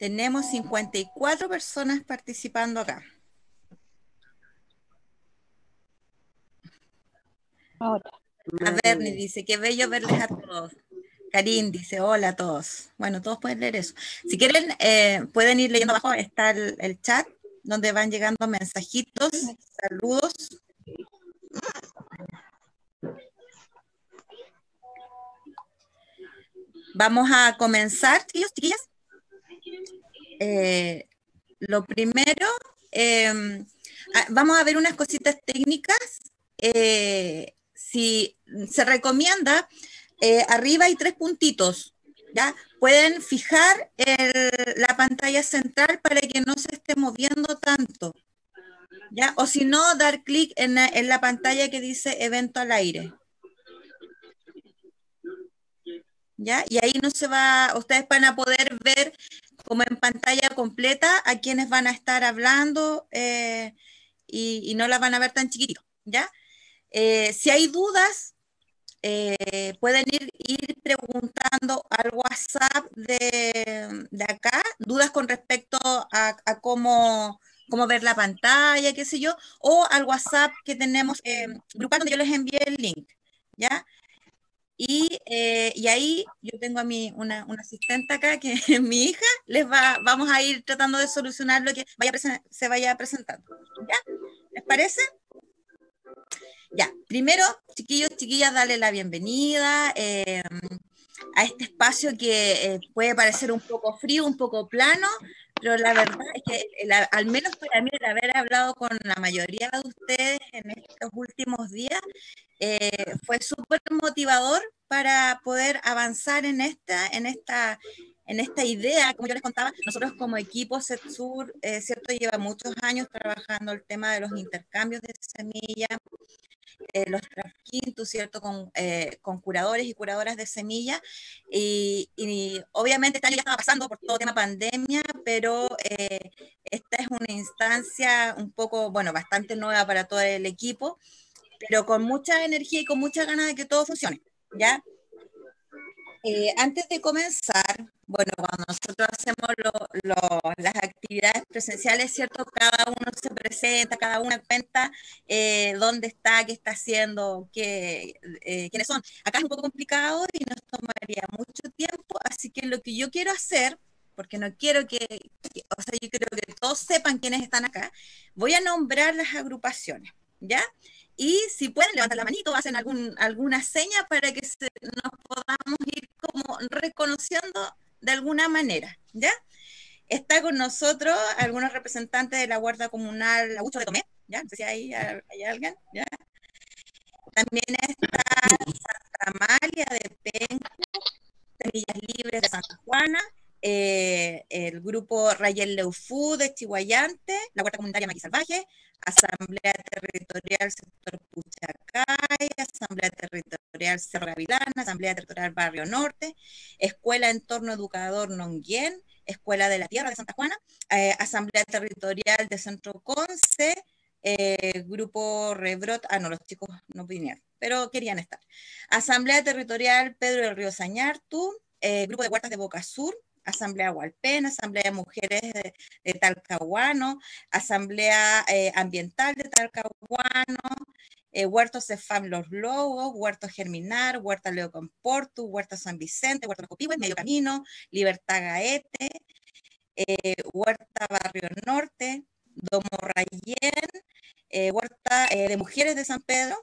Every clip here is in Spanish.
Tenemos 54 personas participando acá. Ahora. A Bernie dice, qué bello verles a todos. Karim dice, hola a todos. Bueno, todos pueden leer eso. Si quieren, eh, pueden ir leyendo abajo, está el, el, chat donde van llegando mensajitos, saludos. Vamos a comenzar, chiquillos, chiquillas. Eh, lo primero, eh, vamos a ver unas cositas técnicas. Eh, si se recomienda, eh, arriba hay tres puntitos, ¿ya? Pueden fijar la pantalla central para que no se esté moviendo tanto, ¿ya? O si no, dar clic en, en la pantalla que dice evento al aire. ¿Ya? Y ahí no se va, ustedes van a poder ver como en pantalla completa a quienes van a estar hablando eh, y, no las van a ver tan chiquitito, ¿ya? Eh, si hay dudas, eh, pueden ir, ir, preguntando al WhatsApp de, de acá, dudas con respecto a, a, cómo, cómo ver la pantalla, qué sé yo, o al WhatsApp que tenemos eh, grupal donde yo les envié el link, ¿ya? Y, eh, y, ahí yo tengo a mi, una, asistente acá, que es mi hija, les va, vamos a ir tratando de solucionar lo que vaya se vaya presentando. ¿Les parece? Ya, primero, chiquillos, chiquillas, darle la bienvenida eh, a este espacio que eh, puede parecer un poco frío, un poco plano, pero la verdad es que al menos para mí el haber hablado con la mayoría de ustedes en estos últimos días eh, fue súper motivador para poder avanzar en esta, en esta, en esta idea, como yo les contaba, nosotros como equipo SETSUR, eh, ¿cierto? Lleva muchos años trabajando el tema de los intercambios de semillas, eh, los quintos, ¿cierto? Con, eh, con, curadores y curadoras de semillas. Y, y, obviamente año ya estaba pasando por todo tema pandemia, pero eh, esta es una instancia un poco, bueno, bastante nueva para todo el equipo, pero con mucha energía y con mucha ganas de que todo funcione, ¿ya? Eh, antes de comenzar, bueno, cuando nosotros hacemos las actividades presenciales, ¿cierto? Cada uno se presenta, cada una cuenta eh, dónde está, qué está haciendo, qué, eh, quiénes son. Acá es un poco complicado y nos tomaría mucho tiempo, así que lo que yo quiero hacer, porque no quiero que o sea, yo quiero que todos sepan quiénes están acá, voy a nombrar las agrupaciones, ¿ya? Y si pueden levantar la manito, hacen algún, alguna seña para que nos podamos ir como reconociendo de alguna manera, ¿ya? Está con nosotros algunos representantes de la Huerta Comunal Augusto de Tomé, ¿ya? No sé si hay, hay alguien, ¿ya? También está Santa Amalia de Penco, Semillas Libres de Santa Juana, eh, el grupo Rayel Leufú de Chihuayante, la Huerta Comunitaria Maquis Salvaje, Asamblea Territorial Sector Puchacay, Asamblea Territorial Cerro Gavilán, Asamblea Territorial Barrio Norte, Escuela Entorno Educador Nonguien, Escuela de la Tierra de Santa Juana, eh, Asamblea Territorial de Centro Conce, eh, Grupo Rebrot, ah, no, los chicos no vinieron, pero querían estar. Asamblea Territorial Pedro del Río Sañartu, Grupo de Huertas de Boca Sur, Asamblea Hualpén, Asamblea de Mujeres de, Talcahuano, Asamblea eh, Ambiental de Talcahuano, eh, Huertos Cefam Los Lobos, Huerto Germinar, Huerta Leo Comportu, Huerta San Vicente, Huerta Copihue, Medio Camino, Libertad Gaete, eh, Huerta Barrio Norte, Domo Rayén, Huerta de Mujeres de San Pedro,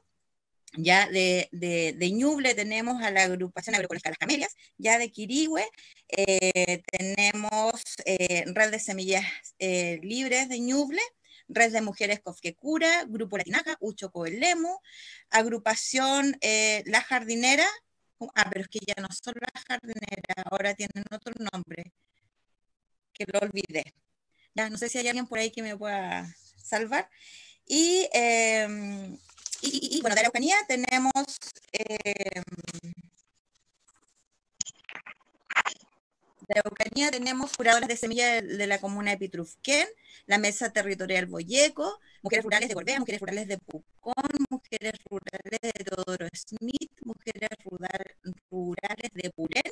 ya de, de, de, Ñuble tenemos a la agrupación agroecológica Las Camelias, ya de Quirihue eh, tenemos eh, Red de Semillas eh, Libres de Ñuble, Red de Mujeres Cofquecura, Grupo Latinaja, Ucho Coelemu, agrupación La Jardinera, ah, pero es que ya no son La Jardinera, ahora tienen otro nombre, que lo olvidé. Ya, no sé si hay alguien por ahí que me pueda salvar. Y em, y, y, bueno, de Araucanía tenemos eh, de Araucanía tenemos curadoras de semilla de, la comuna de Pitrufquén, la Mesa Territorial Boyeco, Mujeres Rurales de Gorbea, Mujeres Rurales de Pucón, Mujeres Rurales de Teodoro Smith, Mujeres rural, Rurales de Purén,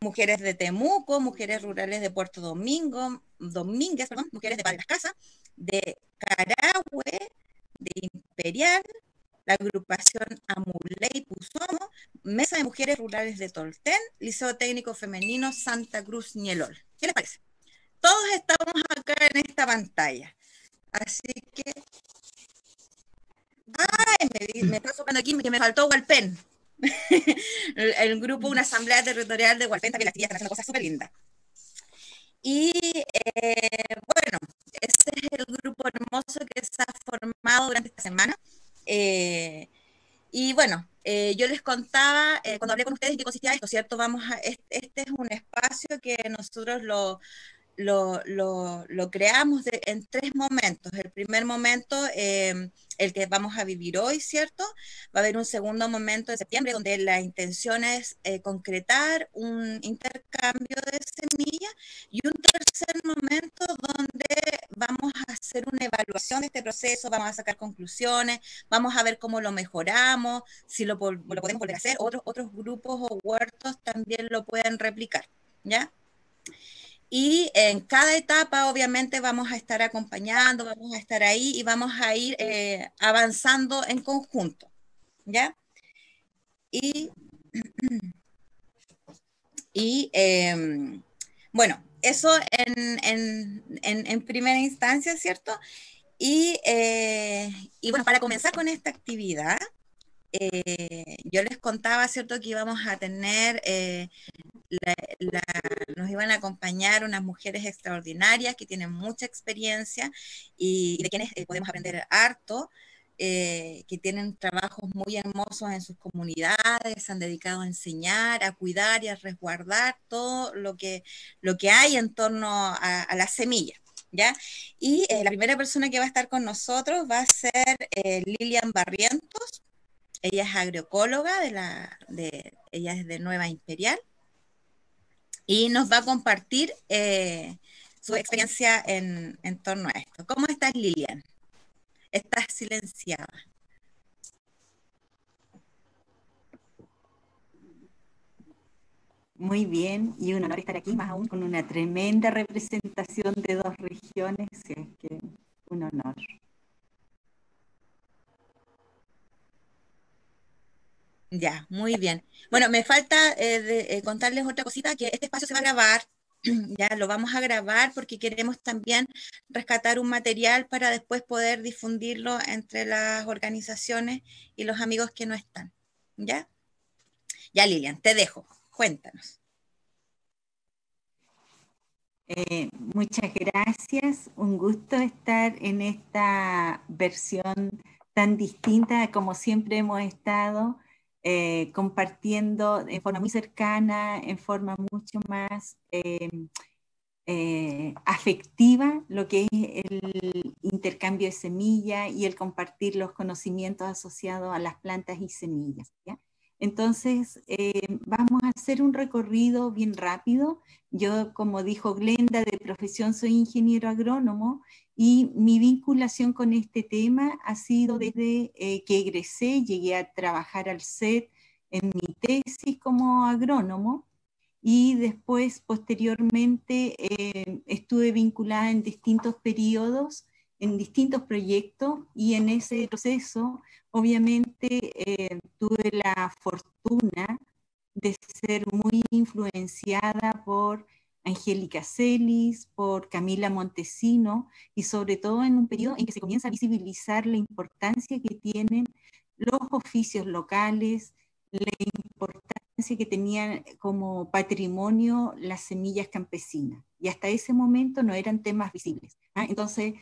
mujeres de Temuco, mujeres rurales de Puerto Domingo, Domínguez, perdón, mujeres de Padre Las Casas, de Carahue, de Imperial, la agrupación Amuley Pusomo, Mesa de Mujeres Rurales de Tolten, Liceo Técnico Femenino Santa Cruz Ñelol. ¿Qué les parece? Todos estamos acá en esta pantalla. Así que. ¡Ay! Me, me está soplando aquí que me faltó Walpen. el, grupo, una asamblea territorial de Walpen, que las tías están haciendo cosas súper lindas. Y eh, bueno, ese es el grupo hermoso que se ha formado durante esta semana. Eh, y bueno, eh, yo les contaba eh, cuando hablé con ustedes en qué consistía esto, ¿cierto? Vamos a, este, este es un espacio que nosotros lo, lo, lo, lo creamos de, en tres momentos. El primer momento, eh, el que vamos a vivir hoy, ¿cierto? Va a haber un segundo momento de septiembre donde la intención es eh, concretar un intercambio de semillas y un tercer momento donde vamos a hacer una evaluación de este proceso, vamos a sacar conclusiones, vamos a ver cómo lo mejoramos, si lo, lo podemos volver a hacer, otros, otros grupos o huertos también lo pueden replicar, ¿ya? Y en cada etapa, obviamente, vamos a estar acompañando, vamos a estar ahí y vamos a ir eh, avanzando en conjunto. ¿Ya? Y, y eh, bueno, eso en, en, en, en, primera instancia, ¿cierto? Y, eh, y, bueno, para comenzar con esta actividad, eh, yo les contaba, ¿cierto?, que íbamos a tener eh, nos iban a acompañar unas mujeres extraordinarias que tienen mucha experiencia y, de quienes eh, podemos aprender harto, que tienen trabajos muy hermosos en sus comunidades, se han dedicado a enseñar, a cuidar y a resguardar todo lo que, lo que hay en torno a, a la semilla. ¿Ya? Y la primera persona que va a estar con nosotros va a ser Lilian Barrientos. Ella es agroecóloga, de la, de, ella es de Nueva Imperial y nos va a compartir eh, su experiencia en, en, torno a esto. ¿Cómo estás, Lilian? Estás silenciada. Muy bien, y un honor estar aquí, más aún con una tremenda representación de dos regiones, es que un honor. Ya, muy bien. Bueno, me falta eh, eh, contarles otra cosita, que este espacio se va a grabar, ya lo vamos a grabar porque queremos también rescatar un material para después poder difundirlo entre las organizaciones y los amigos que no están. ¿Ya? Ya, Lilian, te dejo. Cuéntanos. Eh, muchas gracias. Un gusto estar en esta versión tan distinta como siempre hemos estado eh, compartiendo en forma muy cercana, en forma mucho más eh, eh, afectiva lo que es el intercambio de semillas y el compartir los conocimientos asociados a las plantas y semillas. Entonces, eh, vamos a hacer un recorrido bien rápido. Yo, como dijo Glenda, de profesión soy ingeniero agrónomo y mi vinculación con este tema ha sido desde eh, que egresé, llegué a trabajar al SET en mi tesis como agrónomo y después, posteriormente, eh, estuve vinculada en distintos periodos en distintos proyectos y en ese proceso obviamente eh, tuve la fortuna de ser muy influenciada por Angélica Celis, por Camila Montesino y sobre todo en un periodo en que se comienza a visibilizar la importancia que tienen los oficios locales, la importancia que tenían como patrimonio las semillas campesinas. Y hasta ese momento no eran temas visibles. ¿ah? Entonces,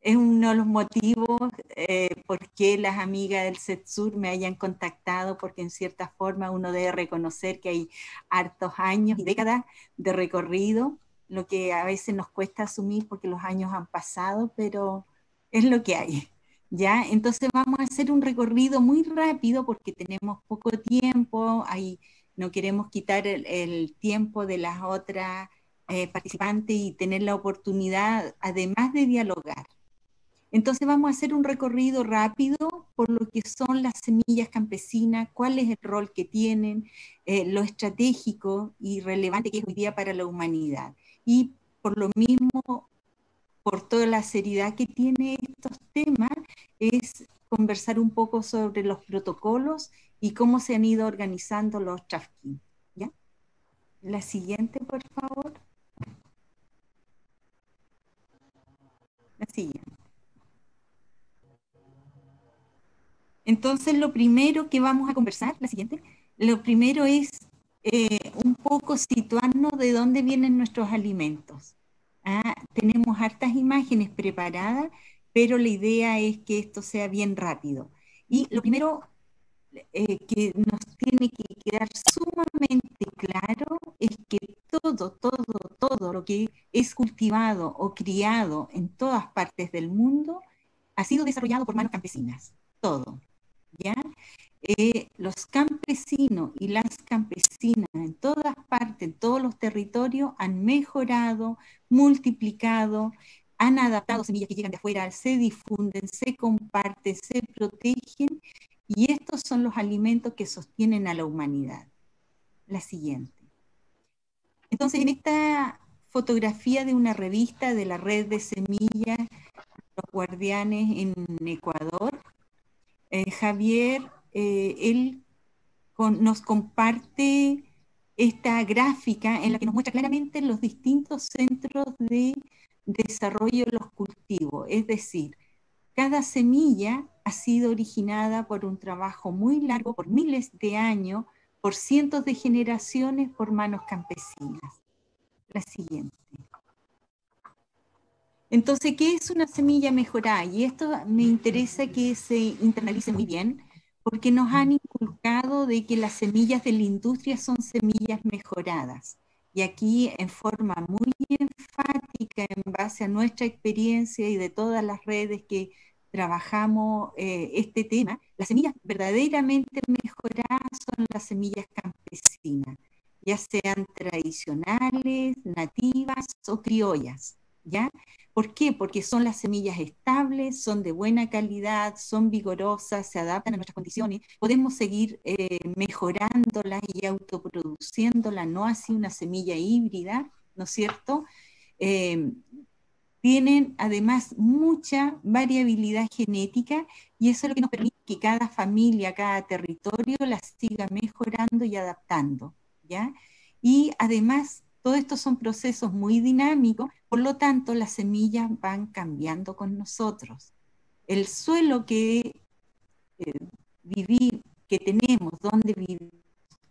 es uno de los motivos eh, por qué las amigas del SETSUR me hayan contactado, porque en cierta forma uno debe reconocer que hay hartos años y décadas de recorrido, lo que a veces nos cuesta asumir porque los años han pasado, pero es lo que hay. ¿Ya? Entonces vamos a hacer un recorrido muy rápido porque tenemos poco tiempo, no queremos quitar el, el tiempo de las otras eh, participantes y tener la oportunidad, además de dialogar, Entonces vamos a hacer un recorrido rápido por lo que son las semillas campesinas, cuál es el rol que tienen, eh, lo estratégico y relevante que es hoy día para la humanidad. Y por lo mismo, por toda la seriedad que tiene estos temas, es conversar un poco sobre los protocolos y cómo se han ido organizando los trafficking. ¿ya? La siguiente, por favor. La siguiente. Entonces, lo primero que vamos a conversar, la siguiente, lo primero es eh, un poco situarnos de dónde vienen nuestros alimentos. Ah, tenemos hartas imágenes preparadas, pero la idea es que esto sea bien rápido. Y lo primero eh, que nos tiene que quedar sumamente claro es que todo, todo, todo lo que es cultivado o criado en todas partes del mundo ha sido desarrollado por manos campesinas. Todo. Eh, los campesinos y las campesinas en todas partes, en todos los territorios, han mejorado, multiplicado, han adaptado semillas que llegan de afuera, se difunden, se comparten, se protegen y estos son los alimentos que sostienen a la humanidad. La siguiente. Entonces, en esta fotografía de una revista de la red de semillas, los guardianes en Ecuador, eh, Javier, eh, él nos comparte esta gráfica en la que nos muestra claramente los distintos centros de desarrollo de los cultivos. Es decir, cada semilla ha sido originada por un trabajo muy largo, por miles de años, por cientos de generaciones, por manos campesinas. La siguiente. Entonces, ¿qué es una semilla mejorada? Y esto me interesa que se internalice muy bien, porque nos han inculcado de que las semillas de la industria son semillas mejoradas. Y aquí, en forma muy enfática, en base a nuestra experiencia y de todas las redes que trabajamos eh, este tema, las semillas verdaderamente mejoradas son las semillas campesinas, ya sean tradicionales, nativas o criollas, ¿ya? ¿Por qué? Porque son las semillas estables, son de buena calidad, son vigorosas, se adaptan a nuestras condiciones, podemos seguir eh, mejorándolas y autoproduciéndolas, no así una semilla híbrida, ¿no es cierto? Eh, tienen además mucha variabilidad genética y eso es lo que nos permite que cada familia, cada territorio las siga mejorando y adaptando, ¿ya? Y además, todo esto son procesos muy dinámicos, por lo tanto, las semillas van cambiando con nosotros. El suelo que eh, vivir, que tenemos, donde vivimos,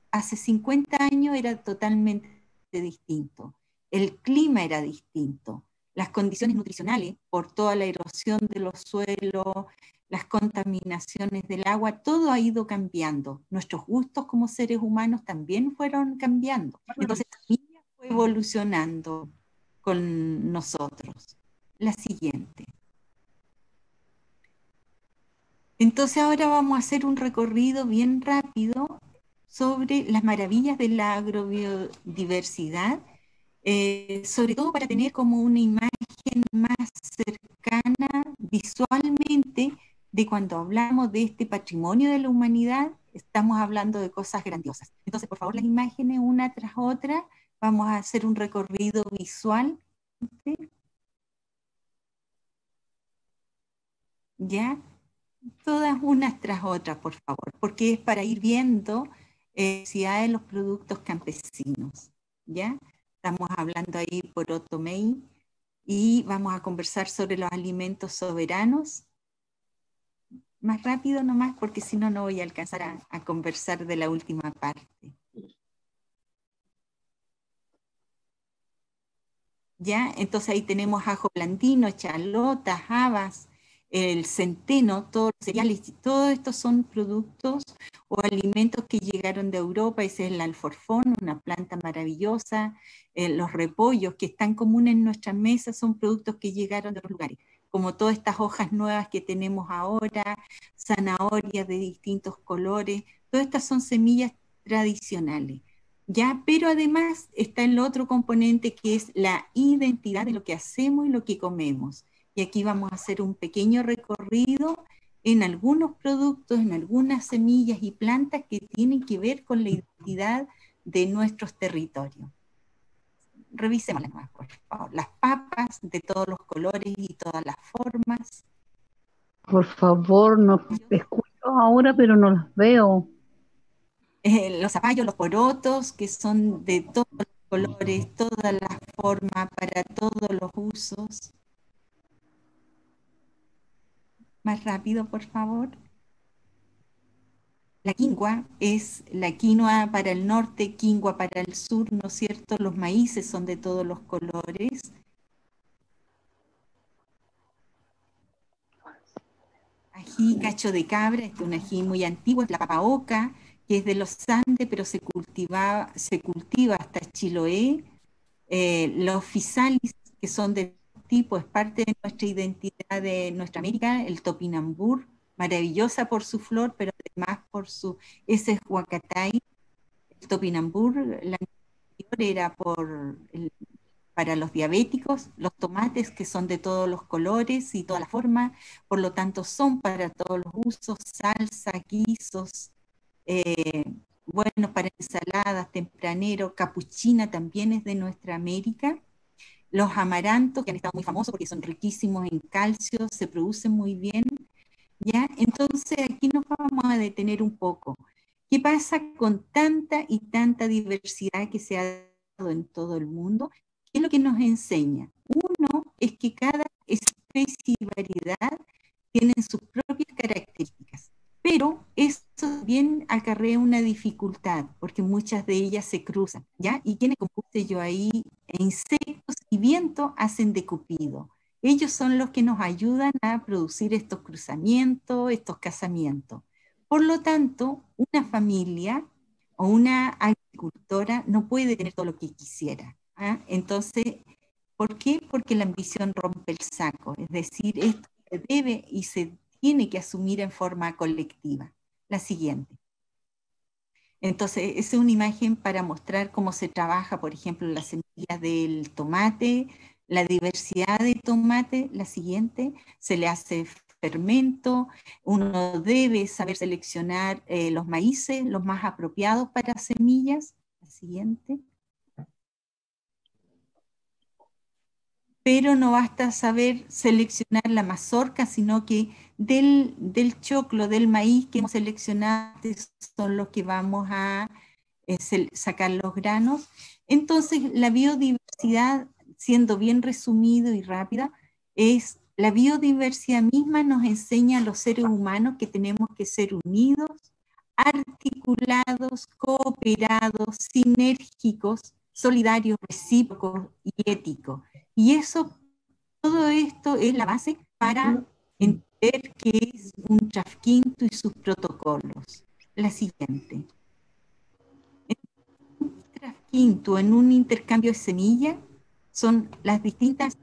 hace 50 años era totalmente distinto. El clima era distinto las condiciones nutricionales, por toda la erosión de los suelos, las contaminaciones del agua, todo ha ido cambiando. Nuestros gustos como seres humanos también fueron cambiando. Entonces, evolucionando con nosotros. La siguiente. Entonces ahora vamos a hacer un recorrido bien rápido sobre las maravillas de la agrobiodiversidad eh, sobre todo para tener como una imagen más cercana visualmente de cuando hablamos de este patrimonio de la humanidad, estamos hablando de cosas grandiosas. Entonces, por favor, las imágenes una tras otra, vamos a hacer un recorrido visual. ¿Ya? Todas unas tras otras, por favor, porque es para ir viendo eh, si hay los productos campesinos. ¿Ya? Estamos hablando ahí por Otomei y vamos a conversar sobre los alimentos soberanos. Más rápido nomás, porque si no, no voy a alcanzar a, conversar de la última parte. ¿Ya? Entonces ahí tenemos ajo plantino, chalotas, habas, el centeno, todos todos estos son productos o alimentos que llegaron de Europa, ese es el alforfón, una planta maravillosa, eh, los repollos que están comunes en nuestras mesas son productos que llegaron de otros lugares, como todas estas hojas nuevas que tenemos ahora, zanahorias de distintos colores, todas estas son semillas tradicionales. ¿Ya? Pero además está el otro componente que es la identidad de lo que hacemos y lo que comemos. y aquí vamos a hacer un pequeño recorrido en algunos productos, en algunas semillas y plantas que tienen que ver con la identidad de nuestros territorios. Revisémoslas más, por favor. Las papas de todos los colores y todas las formas. Por favor, no escucho ahora, pero no las veo. Eh, los zapallos, los porotos, que son de todos los colores, todas las formas, para todos los usos. Más rápido, por favor. La quinoa es la quinoa para el norte, quinoa para el sur, ¿no es cierto? Los maíces son de todos los colores. Ají cacho de cabra, este es un ají muy antiguo, es la papaoca, que es de los Andes, pero se cultiva, se cultiva hasta Chiloé. Eh, los fisalis, que son de tipo, es parte de nuestra identidad de nuestra América, el topinambur, maravillosa por su flor, pero además por su, ese es huacatay, el topinambur, la anterior era por para los diabéticos, los tomates que son de todos los colores y todas las formas, por lo tanto son para todos los usos, salsa, guisos, eh, bueno, para ensaladas, tempranero, capuchina también es de nuestra América, los amarantos, que han estado muy famosos porque son riquísimos en calcio, se producen muy bien. ¿ya? Entonces aquí nos vamos a detener un poco. ¿Qué pasa con tanta y tanta diversidad que se ha dado en todo el mundo? ¿Qué es lo que nos enseña? Uno es que cada especie y variedad tienen sus propias características. Pero eso también acarrea una dificultad, porque muchas de ellas se cruzan, ¿ya? Y quienes, como puse yo ahí, insectos y viento hacen de cupido. Ellos son los que nos ayudan a producir estos cruzamientos, estos casamientos. Por lo tanto, una familia o una agricultora no puede tener todo lo que quisiera. ¿ah? Entonces, ¿por qué? Porque la ambición rompe el saco. Es decir, esto se debe y se tiene que asumir en forma colectiva. La siguiente. Entonces, es una imagen para mostrar cómo se trabaja, por ejemplo, las semillas del tomate, la diversidad de tomate. La siguiente, se le hace fermento. Uno debe saber seleccionar eh, los maíces, los más apropiados para semillas. La siguiente. pero no basta saber seleccionar la mazorca, sino que del, del choclo, del maíz que hemos seleccionado, son los que vamos a eh, sacar los granos. Entonces, la biodiversidad, siendo bien resumido y rápida, es la biodiversidad misma nos enseña a los seres humanos que tenemos que ser unidos, articulados, cooperados, sinérgicos, solidarios, recíprocos y éticos. Y eso, todo esto es la base para entender qué es un trafquinto y sus protocolos. La siguiente. En un trafquinto, en un intercambio de semillas, son las distintas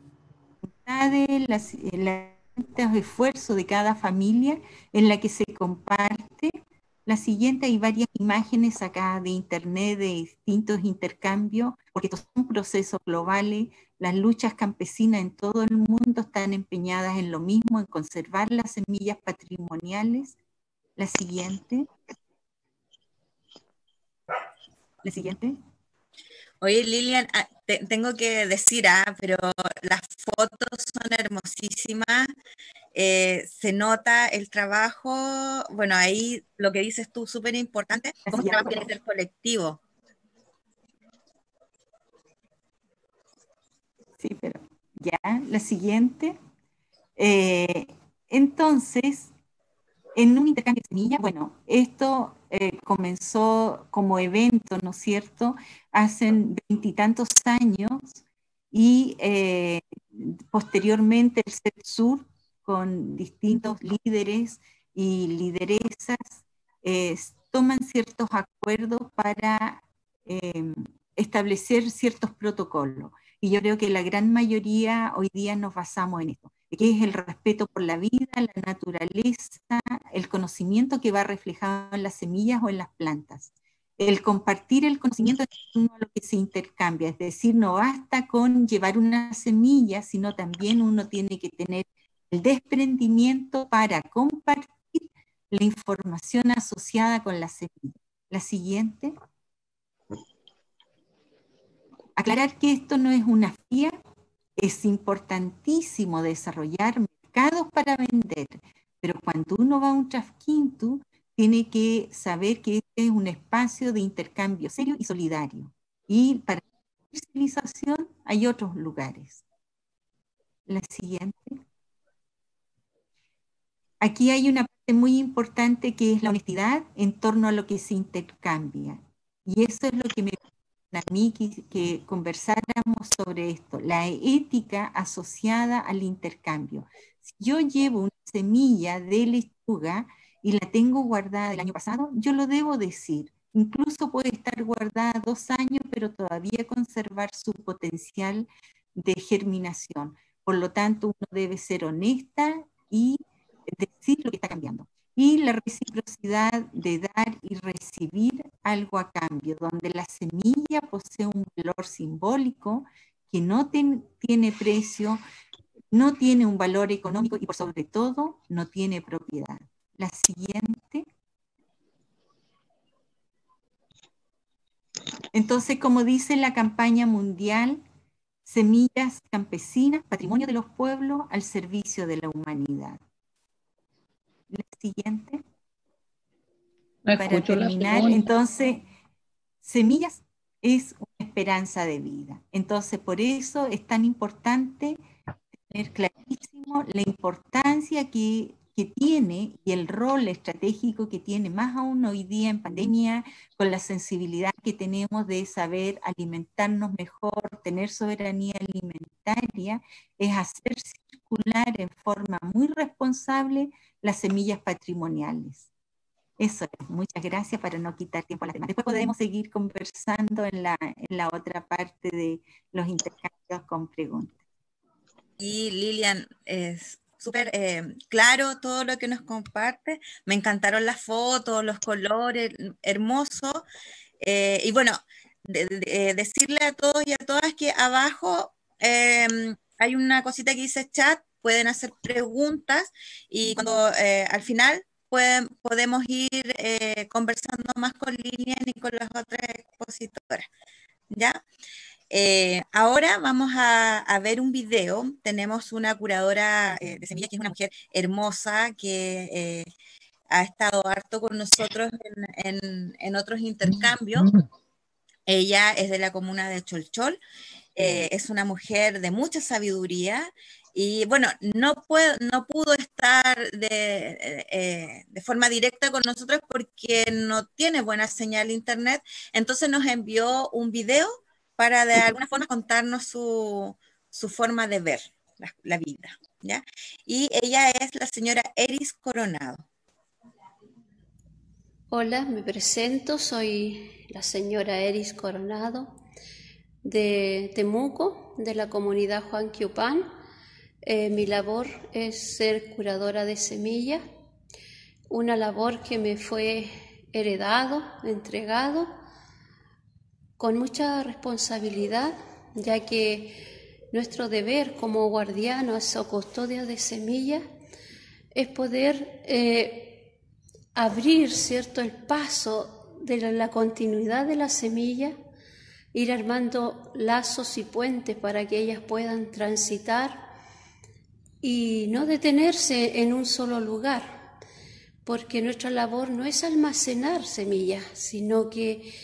las, los esfuerzos de cada familia en la que se comparte. La siguiente, hay varias imágenes acá de internet de distintos intercambios, porque estos son procesos globales las luchas campesinas en todo el mundo están empeñadas en lo mismo, en conservar las semillas patrimoniales. La siguiente. La siguiente. Oye, Lilian, ah, tengo que decir, ah, pero las fotos son hermosísimas. Eh, se nota el trabajo, bueno, ahí lo que dices tú, súper importante, como trabajo el colectivo. Sí, pero ya, la siguiente. Eh, entonces, en un intercambio de semillas, bueno, esto eh, comenzó como evento, ¿no es cierto?, hace veintitantos años y eh, posteriormente el sur con distintos líderes y lideresas toman ciertos acuerdos para establecer ciertos protocolos. Y yo creo que la gran mayoría hoy día nos basamos en esto, que es el respeto por la vida, la naturaleza, el conocimiento que va reflejado en las semillas o en las plantas. el compartir el conocimiento es lo que se intercambia, es decir, no basta con llevar una semilla, sino también uno tiene que tener el desprendimiento para compartir la información asociada con la semilla. La siguiente. Aclarar que esto no es una FIA, es importantísimo desarrollar mercados para vender, pero cuando uno va a un trafquinto, tiene que saber que este es un espacio de intercambio serio y solidario. Y para la civilización hay otros lugares. La siguiente. Aquí hay una parte muy importante que es la honestidad en torno a lo que se intercambia. Y eso es lo que me a mí que, que, conversáramos sobre esto, la ética asociada al intercambio. Si yo llevo una semilla de lechuga y la tengo guardada el año pasado, yo lo debo decir. Incluso puede estar guardada dos años, pero todavía conservar su potencial de germinación. Por lo tanto, uno debe ser honesta y decir lo que está cambiando. Y la reciprocidad de dar y recibir algo a cambio, donde la semilla posee un valor simbólico que no tiene precio, no tiene un valor económico y por sobre todo no tiene propiedad. La siguiente. Entonces, como dice la campaña mundial, semillas campesinas, patrimonio de los pueblos al servicio de la humanidad. Siguiente. Para terminar, entonces, semillas es una esperanza de vida. Entonces, por eso es tan importante tener clarísimo la importancia que que tiene y el rol estratégico que tiene, más aún hoy día en pandemia, con la sensibilidad que tenemos de saber alimentarnos mejor, tener soberanía alimentaria, es hacer circular en forma muy responsable las semillas patrimoniales. Eso es, muchas gracias para no quitar tiempo a las demás. Después podemos seguir conversando en la, en la otra parte de los intercambios con preguntas. Y Lilian, es súper eh, claro todo lo que nos comparte. Me encantaron las fotos, los colores, hermosos. Eh, y bueno, decirle a todos y a todas que abajo hay una cosita que dice chat, pueden hacer preguntas y cuando eh, al final pueden, podemos ir conversando más con Lilian y con las otras expositoras. ¿Ya? Eh, ahora vamos a, ver un video. Tenemos una curadora eh, de semillas que es una mujer hermosa que eh, ha estado harto con nosotros en, otros intercambios. Ella es de la comuna de Cholchol. es una mujer de mucha sabiduría y bueno, no, no pudo estar de, de, forma directa con nosotros porque no tiene buena señal internet. Entonces nos envió un video para de alguna forma contarnos su, forma de ver la, vida. ¿ya? Y ella es la señora Eris Coronado. Hola, me presento, soy la señora Eris Coronado de Temuco, de la comunidad Juan Quiupán. Eh, mi labor es ser curadora de semillas, una labor que me fue heredado, entregado con mucha responsabilidad, ya que nuestro deber como guardianos o custodios de semillas es poder eh, abrir cierto el paso de la, continuidad de la semilla, ir armando lazos y puentes para que ellas puedan transitar y no detenerse en un solo lugar, porque nuestra labor no es almacenar semillas, sino que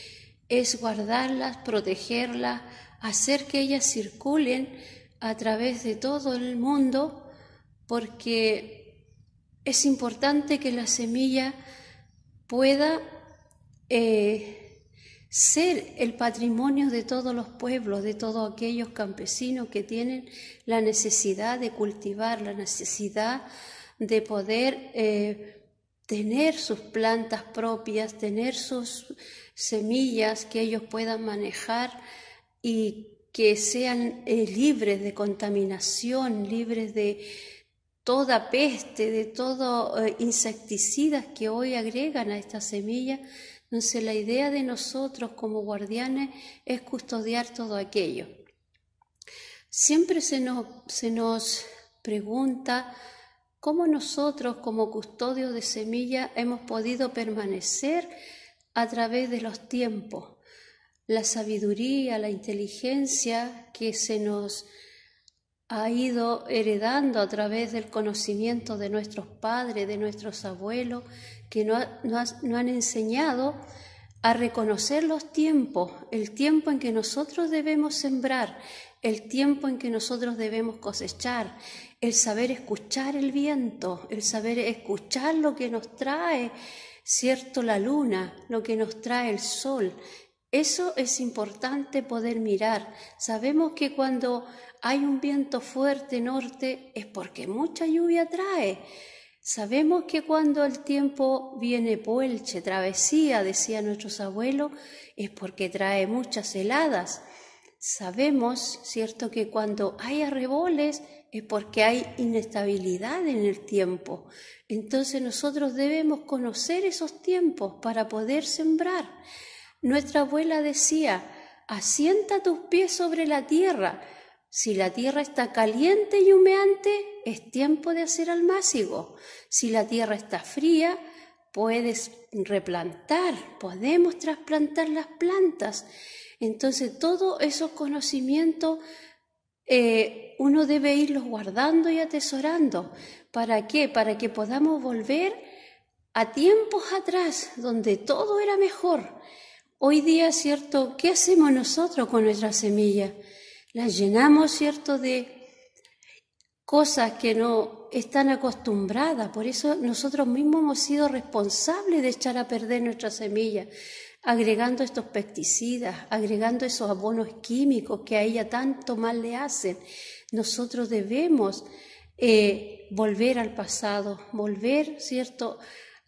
es guardarlas, protegerlas, hacer que ellas circulen a través de todo el mundo, porque es importante que la semilla pueda eh, ser el patrimonio de todos los pueblos, de todos aquellos campesinos que tienen la necesidad de cultivar, la necesidad de poder eh, tener sus plantas propias, tener sus semillas que ellos puedan manejar y que sean eh, libres de contaminación, libres de toda peste, de todo eh, insecticidas que hoy agregan a esta semilla, Entonces la idea de nosotros como guardianes es custodiar todo aquello. Siempre se nos, se nos pregunta cómo nosotros como custodios de semilla hemos podido permanecer a través de los tiempos. La sabiduría, la inteligencia que se nos ha ido heredando a través del conocimiento de nuestros padres, de nuestros abuelos, que nos, han enseñado a reconocer los tiempos, el tiempo en que nosotros debemos sembrar, el tiempo en que nosotros debemos cosechar, el saber escuchar el viento, el saber escuchar lo que nos trae, cierto, la luna, lo que nos trae el sol. Eso es importante poder mirar. Sabemos que cuando hay un viento fuerte norte es porque mucha lluvia trae. Sabemos que cuando el tiempo viene puelche, travesía, decía nuestros abuelos, es porque trae muchas heladas. Sabemos, cierto, que cuando hay arreboles es porque hay inestabilidad en el tiempo. Entonces nosotros debemos conocer esos tiempos para poder sembrar. Nuestra abuela decía, asienta tus pies sobre la tierra, si la tierra está caliente y humeante, es tiempo de hacer almácigo. Si la tierra está fría, puedes replantar, podemos trasplantar las plantas. Entonces, todos esos conocimientos eh, uno debe irlos guardando y atesorando. ¿Para qué? Para que podamos volver a tiempos atrás, donde todo era mejor. Hoy día, ¿cierto? ¿Qué hacemos nosotros con nuestra semilla? Las llenamos, ¿cierto?, de cosas que no están acostumbradas. Por eso nosotros mismos hemos sido responsables de echar a perder nuestras semillas, agregando estos pesticidas, agregando esos abonos químicos que a ella tanto mal le hacen. Nosotros debemos eh, volver al pasado, volver, ¿cierto?,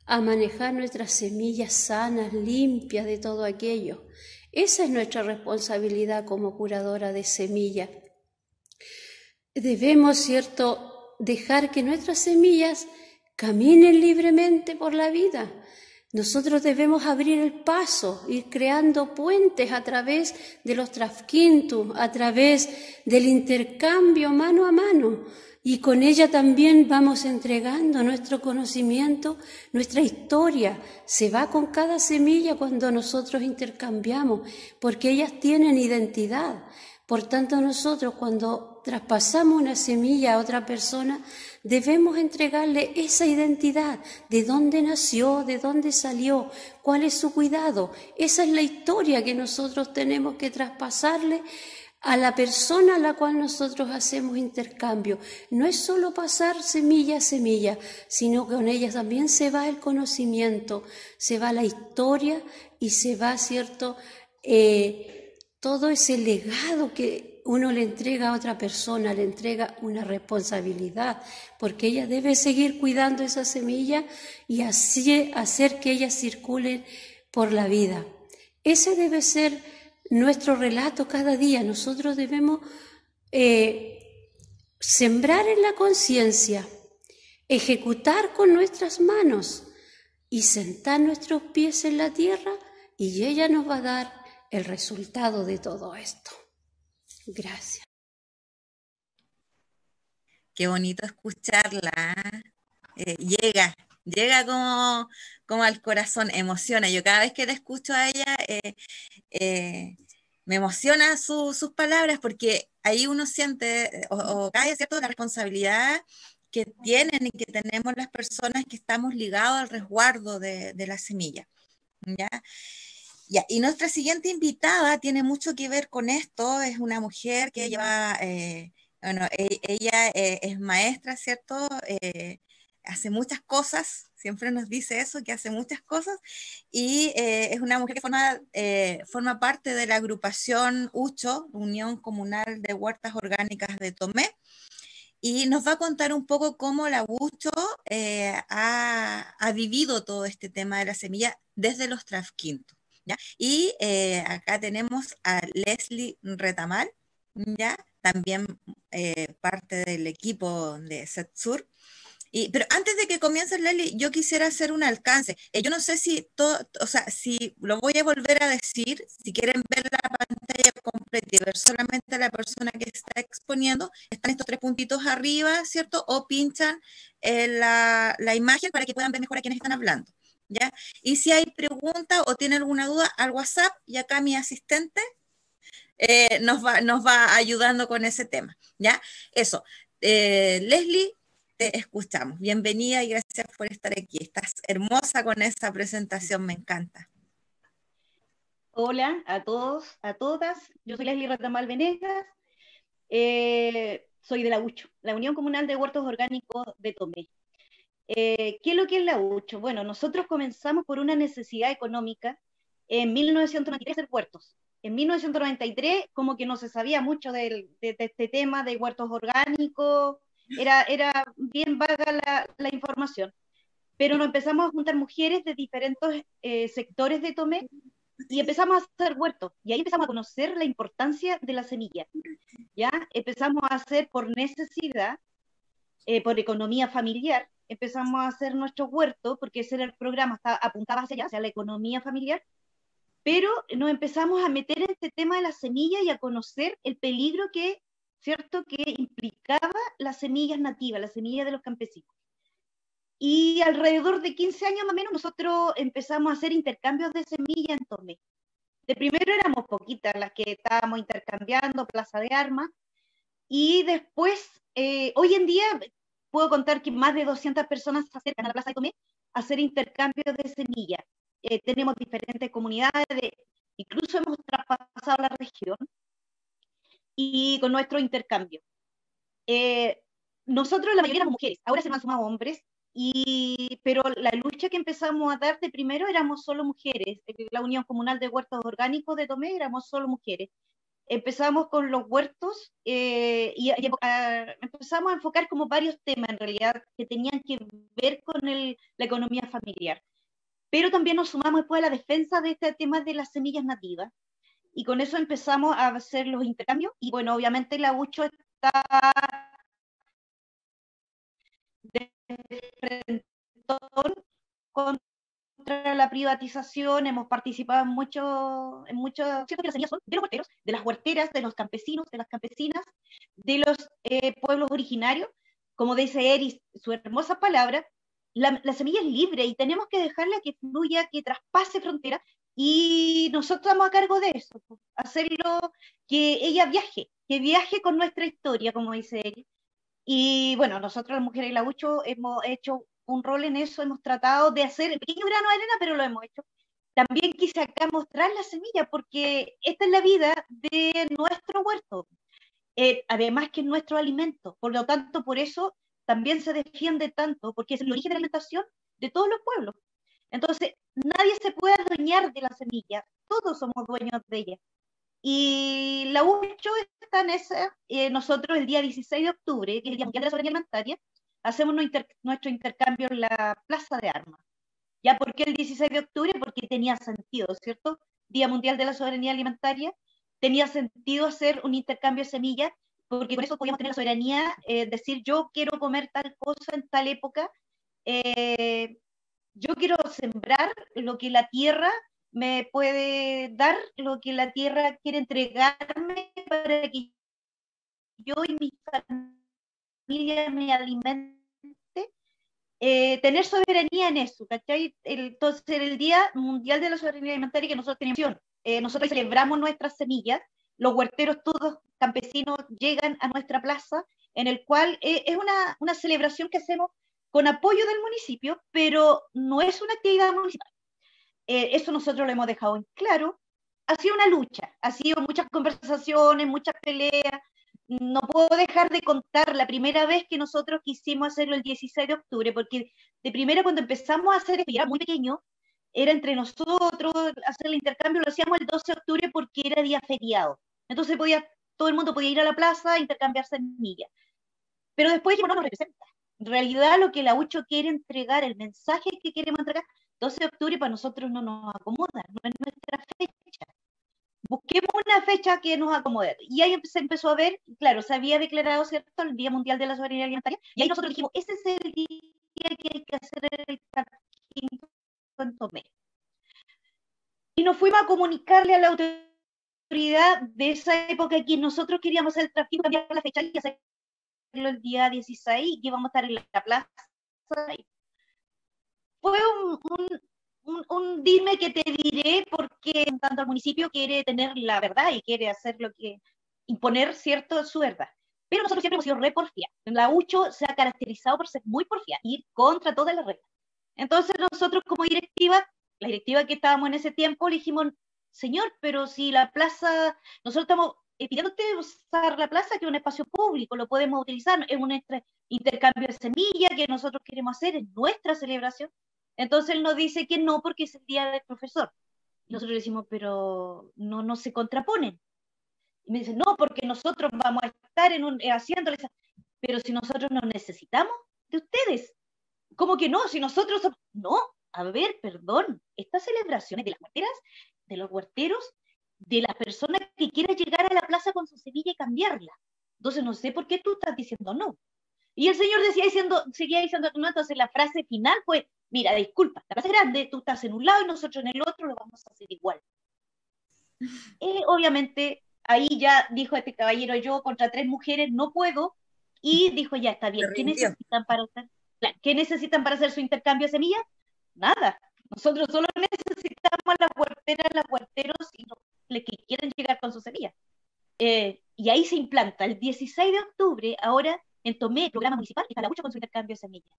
a manejar nuestras semillas sanas, limpias de todo aquello. Esa es nuestra responsabilidad como curadora de semilla. Debemos, ¿cierto?, dejar que nuestras semillas caminen libremente por la vida. Nosotros debemos abrir el paso, ir creando puentes a través de los trafquintus, a través del intercambio mano a mano, y con ella también vamos entregando nuestro conocimiento, nuestra historia. Se va con cada semilla cuando nosotros intercambiamos, porque ellas tienen identidad. Por tanto, nosotros cuando traspasamos una semilla a otra persona, debemos entregarle esa identidad, de dónde nació, de dónde salió, cuál es su cuidado. Esa es la historia que nosotros tenemos que traspasarle a la persona a la cual nosotros hacemos intercambio. No es solo pasar semilla a semilla, sino que con ella también se va el conocimiento, se va la historia y se va, ¿cierto?, eh, todo ese legado que uno le entrega a otra persona, le entrega una responsabilidad, porque ella debe seguir cuidando esa semilla y así hacer que ella circule por la vida. Ese debe ser nuestro relato cada día. Nosotros debemos eh, sembrar en la conciencia, ejecutar con nuestras manos y sentar nuestros pies en la tierra y ella nos va a dar el resultado de todo esto. Gracias. Qué bonito escucharla. ¿eh? llega, llega como, como al corazón, emociona. Yo cada vez que la escucho a ella, eh, eh, me emociona sus palabras porque ahí uno siente o, cae cierto la responsabilidad que tienen y que tenemos las personas que estamos ligados al resguardo de, la semilla. ¿ya? y nuestra siguiente invitada tiene mucho que ver con esto, es una mujer que lleva, eh, bueno, e, ella es maestra, ¿cierto? Hace muchas cosas, siempre nos dice eso, que hace muchas cosas, y eh, es una mujer que forma, eh, forma parte de la agrupación UCHO, Unión Comunal de Huertas Orgánicas de Tomé, y nos va a contar un poco cómo la UCHO eh, ha, ha, vivido todo este tema de la semilla desde los trafquintos. ¿ya? Y acá tenemos a Leslie Retamal, ¿ya? también parte del equipo de SETSUR, Pero antes de que comiences, Leli, yo quisiera hacer un alcance. Eh, yo no sé si todo, o sea, si lo voy a volver a decir, si quieren ver la pantalla completa y ver solamente a la persona que está exponiendo, están estos tres puntitos arriba, ¿cierto? O pinchan eh, la, la, imagen para que puedan ver mejor a quienes están hablando, ¿ya? Y si hay preguntas o tienen alguna duda, al WhatsApp y acá mi asistente eh, nos, va, nos va ayudando con ese tema, ¿ya? Eso. Leslie, escuchamos. Bienvenida y gracias por estar aquí. Estás hermosa con esa presentación, me encanta. Hola a todos, a todas. Yo soy Leslie Ratamal Venegas. Eh, soy de la UCHO, la Unión Comunal de Huertos Orgánicos de Tomé. Eh, ¿Qué es lo que es la UCHO? Bueno, nosotros comenzamos por una necesidad económica en 1993 de huertos. En 1993 como que no se sabía mucho de este tema de huertos orgánicos, era, era bien vaga la, la información. Pero nos empezamos a juntar mujeres de diferentes eh, sectores de Tomé y empezamos a hacer huertos. Y ahí empezamos a conocer la importancia de la semilla. ¿ya? Empezamos a hacer por necesidad, eh, por economía familiar, empezamos a hacer nuestro huerto, porque ese era el programa, estaba, apuntaba hacia allá, hacia la economía familiar, pero nos empezamos a meter en este tema de la semilla y a conocer el peligro que ¿cierto? Que implicaba las semillas nativas, las semillas de los campesinos. Y alrededor de 15 años más o menos nosotros empezamos a hacer intercambios de semillas en Tomé. De primero éramos poquitas las que estábamos intercambiando, Plaza de Armas, y después, eh, hoy en día, puedo contar que más de 200 personas se acercan a la Plaza de Tomé a hacer intercambios de semillas. Eh, tenemos diferentes comunidades, incluso hemos traspasado la región, y con nuestro intercambio. Eh, nosotros la mayoría éramos mujeres, ahora se nos han sumado hombres, y, pero la lucha que empezamos a dar de primero éramos solo mujeres. La Unión Comunal de Huertos Orgánicos de Tomé éramos solo mujeres. Empezamos con los huertos eh, y, empezamos a enfocar como varios temas en realidad que tenían que ver con el, la economía familiar. Pero también nos sumamos después a la defensa de este tema de las semillas nativas y con eso empezamos a hacer los intercambios y bueno, obviamente la UCHO está contra la privatización, hemos participado en muchos, en muchos, de las son de los huerteros, de las huerteras, de los campesinos, de las campesinas, de los eh, pueblos originarios, como dice Eris, su hermosa palabra, la, la, semilla es libre y tenemos que dejarla que fluya, que traspase fronteras y nosotros estamos a cargo de eso, hacerlo que ella viaje, que viaje con nuestra historia, como dice él. Y bueno, nosotros las mujeres de la UCHO hemos hecho un rol en eso, hemos tratado de hacer pequeño grano de arena, pero lo hemos hecho. También quise acá mostrar la semilla, porque esta es la vida de nuestro huerto, eh, además que es nuestro alimento. Por lo tanto, por eso también se defiende tanto, porque es el origen de la alimentación de todos los pueblos. Entonces, nadie se puede adueñar de la semilla, todos somos dueños de ella. Y la UCHO está en esa, eh, nosotros el día 16 de octubre, que es el Día Mundial de la Soberanía Alimentaria, hacemos nuestro intercambio en la Plaza de Armas. ¿Ya por qué el 16 de octubre? Porque tenía sentido, ¿cierto? Día Mundial de la Soberanía Alimentaria, tenía sentido hacer un intercambio de semillas, porque con eso podíamos tener la soberanía, eh, decir yo quiero comer tal cosa en tal época, eh, yo quiero sembrar lo que la tierra me puede dar, lo que la tierra quiere entregarme para que yo y mi familia me alimente. Eh, tener soberanía en eso, ¿cachai? entonces, el Día Mundial de la Soberanía Alimentaria que nosotros tenemos, eh, nosotros celebramos nuestras semillas, los huerteros todos campesinos llegan a nuestra plaza, en el cual eh, es una, una celebración que hacemos con apoyo del municipio, pero no es una actividad municipal. Eh, eso nosotros lo hemos dejado en claro. Ha sido una lucha, ha sido muchas conversaciones, muchas peleas. No puedo dejar de contar la primera vez que nosotros quisimos hacerlo el 16 de octubre, porque de primera cuando empezamos a hacer era muy pequeño, era entre nosotros hacer el intercambio, lo hacíamos el 12 de octubre porque era día feriado. Entonces podía, todo el mundo podía ir a la plaza e intercambiar semillas. Pero después no nos representa en realidad lo que la UCHO quiere entregar, el mensaje que queremos entregar, 12 de octubre para nosotros no nos acomoda, no es nuestra fecha. busquemos una fecha que nos acomode. Y ahí se empezó a ver, claro, se había declarado, ¿cierto?, el Día Mundial de la Soberanía Alimentaria, y ahí nosotros dijimos, ese es el día que hay que hacer el quinto Tomé. Y nos fuimos a comunicarle a la autoridad de esa época que nosotros queríamos hacer el tráfico, cambiar la fecha y hacerlo el día 16, y íbamos a estar en la plaza. Fue un, un, un, dime que te diré porque tanto el municipio quiere tener la verdad y quiere hacer lo que, imponer cierto su verdad. Pero nosotros siempre hemos sido re porfía. La UCHO se ha caracterizado por ser muy porfía, ir contra todas las reglas. Entonces nosotros como directiva, la directiva que estábamos en ese tiempo, le dijimos, señor, pero si la plaza, nosotros estamos pidiéndote usar la plaza, que es un espacio público, lo podemos utilizar, es un intercambio de semillas que nosotros queremos hacer, en nuestra celebración. Entonces él nos dice que no porque es el día del profesor. nosotros le decimos, pero no, no se contraponen. Y me dice, no, porque nosotros vamos a estar en un, eh, haciéndole pero si nosotros nos necesitamos de ustedes. ¿Cómo que no? Si nosotros, no, a ver, perdón, estas celebraciones de las huerteras, de los huerteros, de la persona que quiere llegar a la plaza con su semilla y cambiarla. Entonces no sé por qué tú estás diciendo no. Y el Señor decía diciendo, seguía diciendo no, entonces la frase final fue, mira, disculpa, la plaza es grande, tú estás en un lado y nosotros en el otro lo vamos a hacer igual. Eh, obviamente, ahí ya dijo este caballero, yo contra tres mujeres no puedo, y dijo, ya está bien, ¿qué necesitan para hacer? ¿Qué necesitan para hacer su intercambio de semillas? Nada. Nosotros solo necesitamos a las huerteras, las huerteros y los que quieren llegar con su semilla. Eh, y ahí se implanta el 16 de octubre, ahora en Tomé, el programa municipal, y mucho con su intercambio de semillas.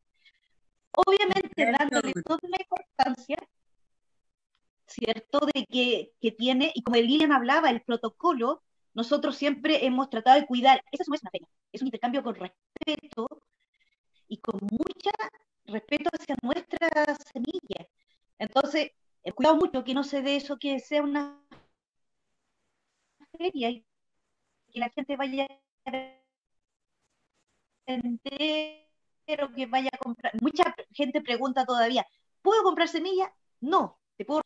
Obviamente, dándole toda la importancia, ¿cierto?, de que, que tiene, y como Lilian hablaba, el protocolo, nosotros siempre hemos tratado de cuidar, eso no es una pena, es un intercambio con respeto y con mucha respeto hacia nuestras semillas. Entonces, he cuidado mucho que no se dé eso, que sea una feria y que la gente vaya a que vaya a comprar. Mucha gente pregunta todavía, ¿puedo comprar semillas? No, te puedo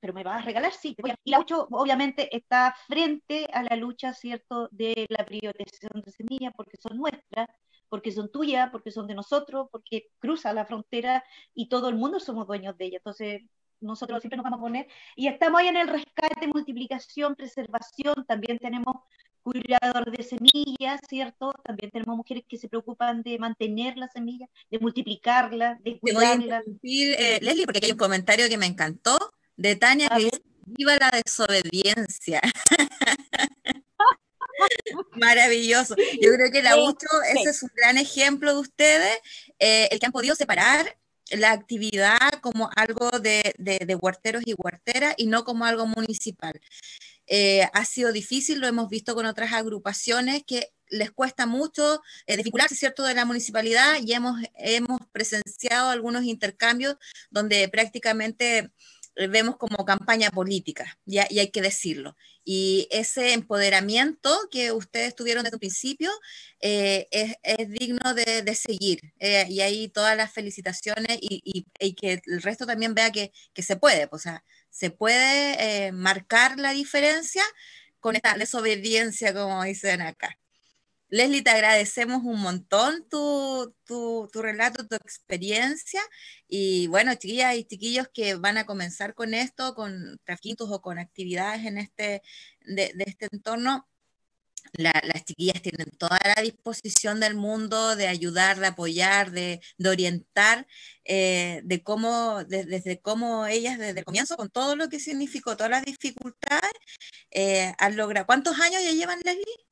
pero me vas a regalar, sí. Y la 8 obviamente está frente a la lucha, ¿cierto?, de la privatización de semillas, porque son nuestras, porque son tuyas, porque son de nosotros, porque cruza la frontera y todo el mundo somos dueños de ella. Entonces, nosotros siempre nos vamos a poner. Y estamos ahí en el rescate, multiplicación, preservación. También tenemos cuidador de semillas, ¿cierto? También tenemos mujeres que se preocupan de mantener las semillas, de multiplicarlas, de cuidarlas. Eh, Leslie, porque hay un comentario que me encantó de Tania que dice, viva la desobediencia. Maravilloso. Yo creo que la UCHO, ese es un gran ejemplo de ustedes, eh, el que han podido separar la actividad como algo de, de, huerteros y huerteras y no como algo municipal. Eh, ha sido difícil, lo hemos visto con otras agrupaciones que les cuesta mucho eh, desvincularse, ¿cierto?, de la municipalidad y hemos, hemos presenciado algunos intercambios donde prácticamente vemos como campaña política, y, hay que decirlo. Y ese empoderamiento que ustedes tuvieron desde un principio eh, es, digno de, seguir. Eh, y ahí todas las felicitaciones y, que el resto también vea que, que se puede, o sea, se puede marcar la diferencia con esta desobediencia, como dicen acá. Leslie, te agradecemos un montón tu, tu, tu, relato, tu experiencia. Y bueno, chiquillas y chiquillos que van a comenzar con esto, con trafitos o con actividades en este, de, de este entorno, la, las chiquillas tienen toda la disposición del mundo de ayudar, de apoyar, de, de orientar, eh, de cómo, de, desde cómo ellas desde el comienzo, con todo lo que significó, todas las dificultades, eh, han logrado. ¿Cuántos años ya llevan, Leslie?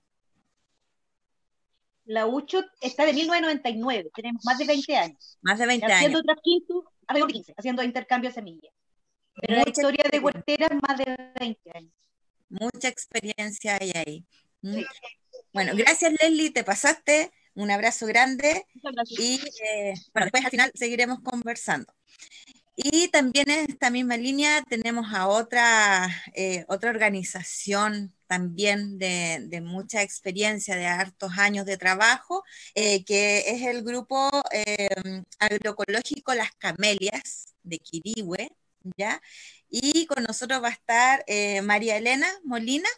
La UCHO está de 1999, tenemos más de 20 años. Más de 20 haciendo años. Haciendo alrededor de 15, haciendo intercambio de semillas. Pero Mucha la historia de huerteras, más de 20 años. Mucha experiencia hay ahí. Sí. Bueno, gracias Leslie, te pasaste. Un abrazo grande. Y eh, bueno, después al final seguiremos conversando. Y también en esta misma línea tenemos a otra, eh, otra organización también de, mucha experiencia, de hartos años de trabajo, eh, que es el grupo eh, agroecológico Las Camelias de Quirihue, ¿ya? Y con nosotros va a estar eh, María Elena Molina,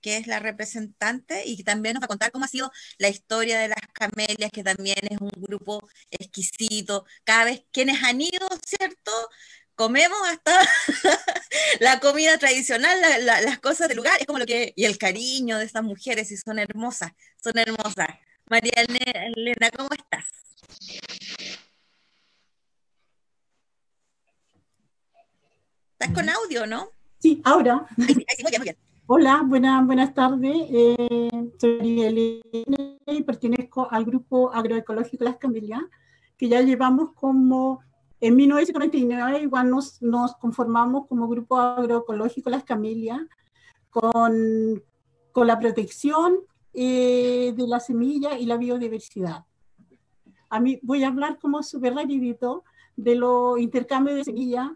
que es la representante y también nos va a contar cómo ha sido la historia de las camelias, que también es un grupo exquisito. Cada vez quienes han ido, ¿cierto? Comemos hasta la comida tradicional, las cosas del lugar, es como lo que, y el cariño de estas mujeres, y son hermosas, son hermosas. María Elena, ¿cómo estás? ¿Estás con audio, no? Sí, ahora. Hola, buenas, buenas tardes. Eh, soy Elena y pertenezco al grupo agroecológico Las Camelias, que ya llevamos como, en 1949 igual nos, nos conformamos como grupo agroecológico Las Camelias con, con la protección eh, de la semilla y la biodiversidad. A mí voy a hablar como súper rapidito de los intercambios de semillas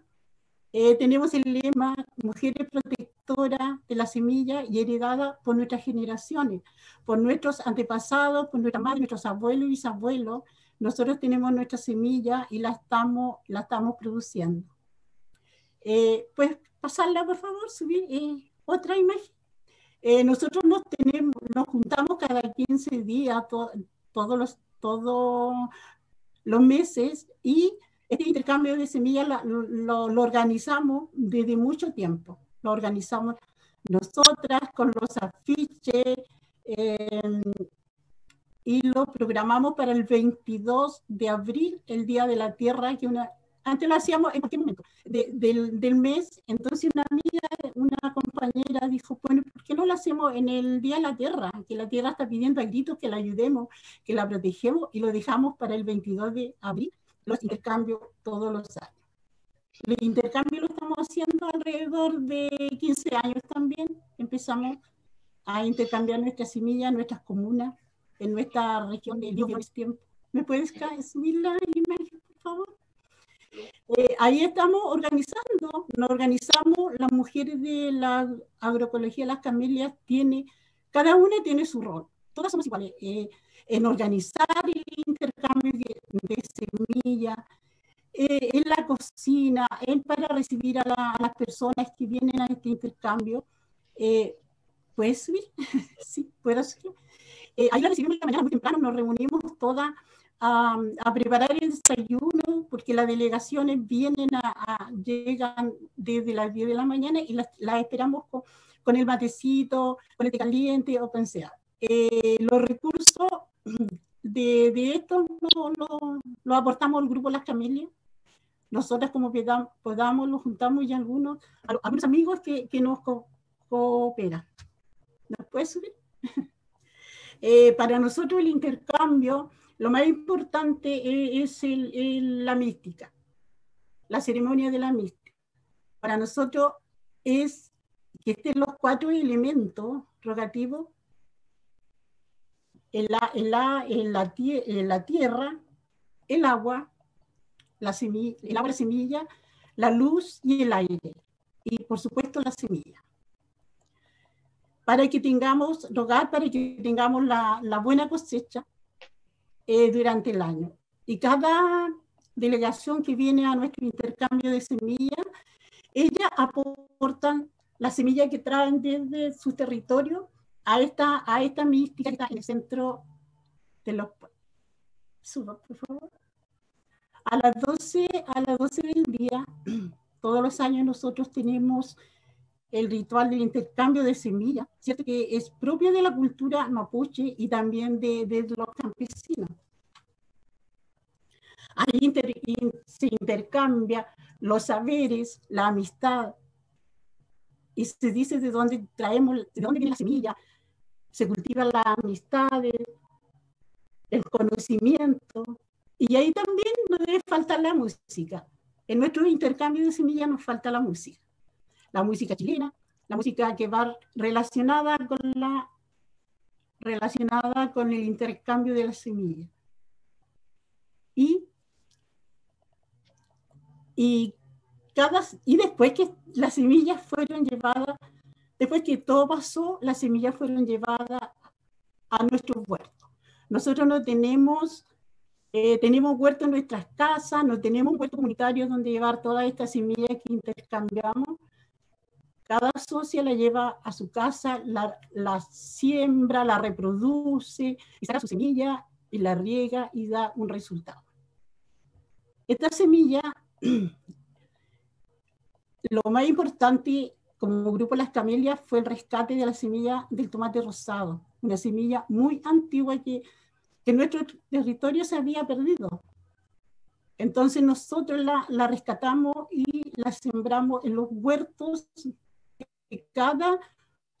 eh, tenemos el lema Mujeres protectoras de la semilla y heredada por nuestras generaciones, por nuestros antepasados, por nuestra madre, nuestros abuelos y bisabuelos. Nosotros tenemos nuestra semilla y la estamos, la estamos produciendo. Eh, pues pasarla, por favor, subir eh, otra imagen. nosotros nos, tenemos, nos juntamos cada 15 días, todos, los, todos los meses, y este intercambio de semillas lo, organizamos desde mucho tiempo. Lo organizamos nosotras con los afiches y lo programamos para el 22 de abril, el Día de la Tierra, que una, antes lo hacíamos en cualquier momento del, del, mes. Entonces una amiga, una compañera dijo, bueno, ¿por qué no lo hacemos en el Día de la Tierra? Que la Tierra está pidiendo a gritos que la ayudemos, que la protegemos y lo dejamos para el 22 de abril los intercambios todos los años. El intercambio lo estamos haciendo alrededor de 15 años también. Empezamos a intercambiar nuestras semillas, nuestras comunas, en nuestra región de tiempo. ¿Me puedes subir la imagen, por favor? Eh, ahí estamos organizando, nos organizamos, las mujeres de la agroecología de las camelias tiene, cada una tiene su rol, todas somos iguales. Eh, en organizar el intercambio de, semillas, eh, en la cocina, en para recibir a, las personas que vienen a este intercambio. Eh, ¿Puedes subir? sí, puedo subir. Eh, la recibimos en la mañana muy temprano, nos reunimos todas a, preparar el desayuno, porque las delegaciones vienen llegan desde las 10 de la mañana y las, esperamos con, con, el matecito, con el caliente o sea. Eh, los recursos de, de esto lo, lo, aportamos al grupo Las Camelias. Nosotras como podamos, lo juntamos y algunos, algunos amigos que, que nos cooperan. ¿Nos puede subir? Eh, para nosotros el intercambio, lo más importante es, el, la mística, la ceremonia de la mística. Para nosotros es que estén los cuatro elementos rogativos en la, en la, en la, en la tierra, el agua, la semilla, el agua, la semilla, la luz y el aire. Y por supuesto la semilla. Para que tengamos, rogar para que tengamos la, la buena cosecha eh, durante el año. Y cada delegación que viene a nuestro intercambio de semillas, ellas aportan la semilla que traen desde su territorio a esta, a esta mística que está en el centro de los... Suba, por favor. A las 12, a las 12 del día, todos los años nosotros tenemos el ritual del intercambio de semillas, ¿cierto? Que es propio de la cultura mapuche y también de, de los campesinos. Ahí se intercambia los saberes, la amistad, y se dice de dónde traemos, de dónde viene la semilla, se cultiva la amistad, el conocimiento, y ahí también no debe faltar la música. En nuestro intercambio de semillas nos falta la música. La música chilena, la música que va relacionada con la relacionada con el intercambio de las semillas. Y, y, cada, y después que las semillas fueron llevadas Después que todo pasó, las semillas fueron llevadas a nuestro huerto. Nosotros no tenemos Eh, tenemos huertos en nuestras casas, no tenemos huertos comunitarios donde llevar todas estas semillas que intercambiamos. Cada socia la lleva a su casa, la, siembra, la reproduce y saca su semilla y la riega y da un resultado. Esta semilla, lo más importante como grupo Las Camelias fue el rescate de la semilla del tomate rosado, una semilla muy antigua que, que en nuestro territorio se había perdido. Entonces nosotros la, la rescatamos y la sembramos en los huertos de cada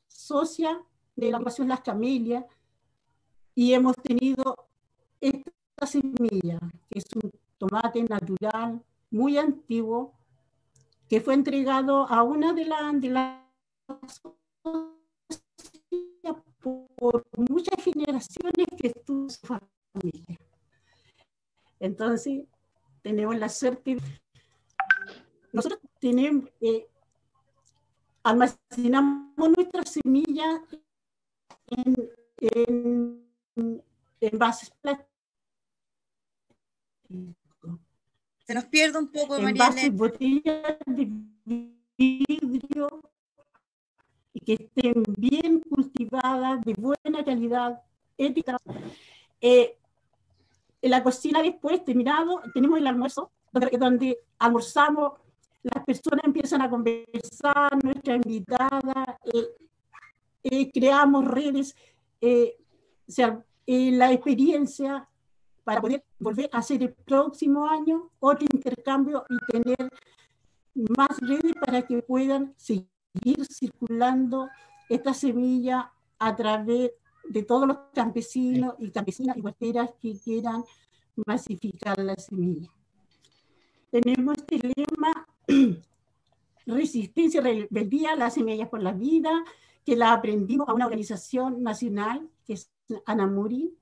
socia de la Nación Las Camelias y hemos tenido esta semilla, que es un tomate natural muy antiguo, que fue entregado a una de, las de las por muchas generaciones que estuvo su familia. Entonces, tenemos la suerte. Nosotros tenemos, eh, almacenamos nuestras semillas en, en, en bases plásticas se nos pierde un poco, María botellas de vidrio y que estén bien cultivadas, de buena calidad, éticas. Eh, en la cocina después, terminado, tenemos el almuerzo, donde, donde almorzamos, las personas empiezan a conversar, nuestra invitada, eh, eh, creamos redes, o sea, la experiencia para poder volver a hacer el próximo año otro intercambio y tener más redes para que puedan seguir circulando esta semilla a través de todos los campesinos y campesinas y huerteras que quieran masificar la semilla. Tenemos este lema, resistencia, rebeldía, las semillas por la vida, que la aprendimos a una organización nacional que es Anamuri,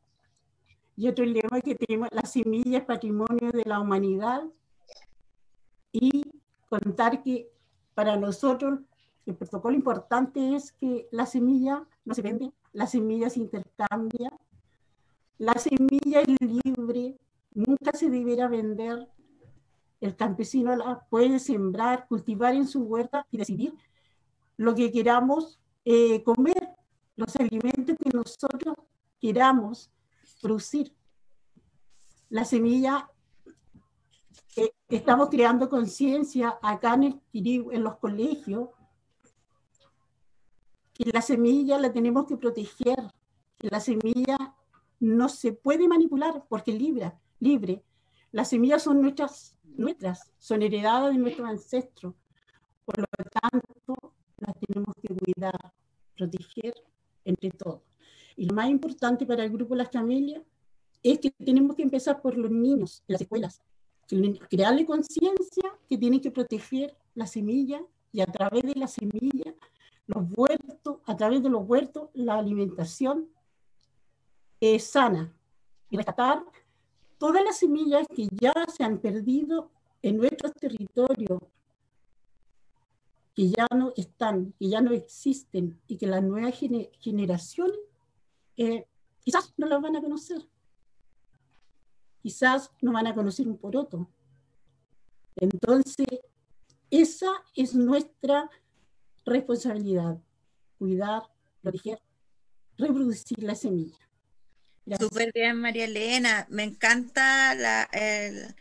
y otro lema que tenemos, la semilla es patrimonio de la humanidad. Y contar que para nosotros el protocolo importante es que la semilla no se vende, la semilla se intercambia, la semilla es libre, nunca se deberá vender. El campesino puede sembrar, cultivar en su huerta y decidir lo que queramos eh, comer, los alimentos que nosotros queramos producir. La semilla, eh, estamos creando conciencia acá en, los colegios, que la semilla la tenemos que proteger, la semilla no se puede manipular porque es libre. libre. Las semillas son nuestras, nuestras, son heredadas de nuestros ancestros. Por lo tanto, las tenemos que cuidar, proteger entre todos. Y lo más importante para el grupo Las Familias es que tenemos que empezar por los niños las escuelas, crearle conciencia que tienen que proteger la semilla y a través de la semilla, los huertos, a través de los huertos, la alimentación es sana y rescatar todas las semillas que ya se han perdido en nuestros territorios, que ya no están, que ya no existen y que las nuevas generaciones eh, quizás no las van a conocer. Quizás no van a conocer un poroto. Entonces, esa es nuestra responsabilidad, cuidar, proteger, reproducir la semilla. Súper bien, María Elena. Me encanta el,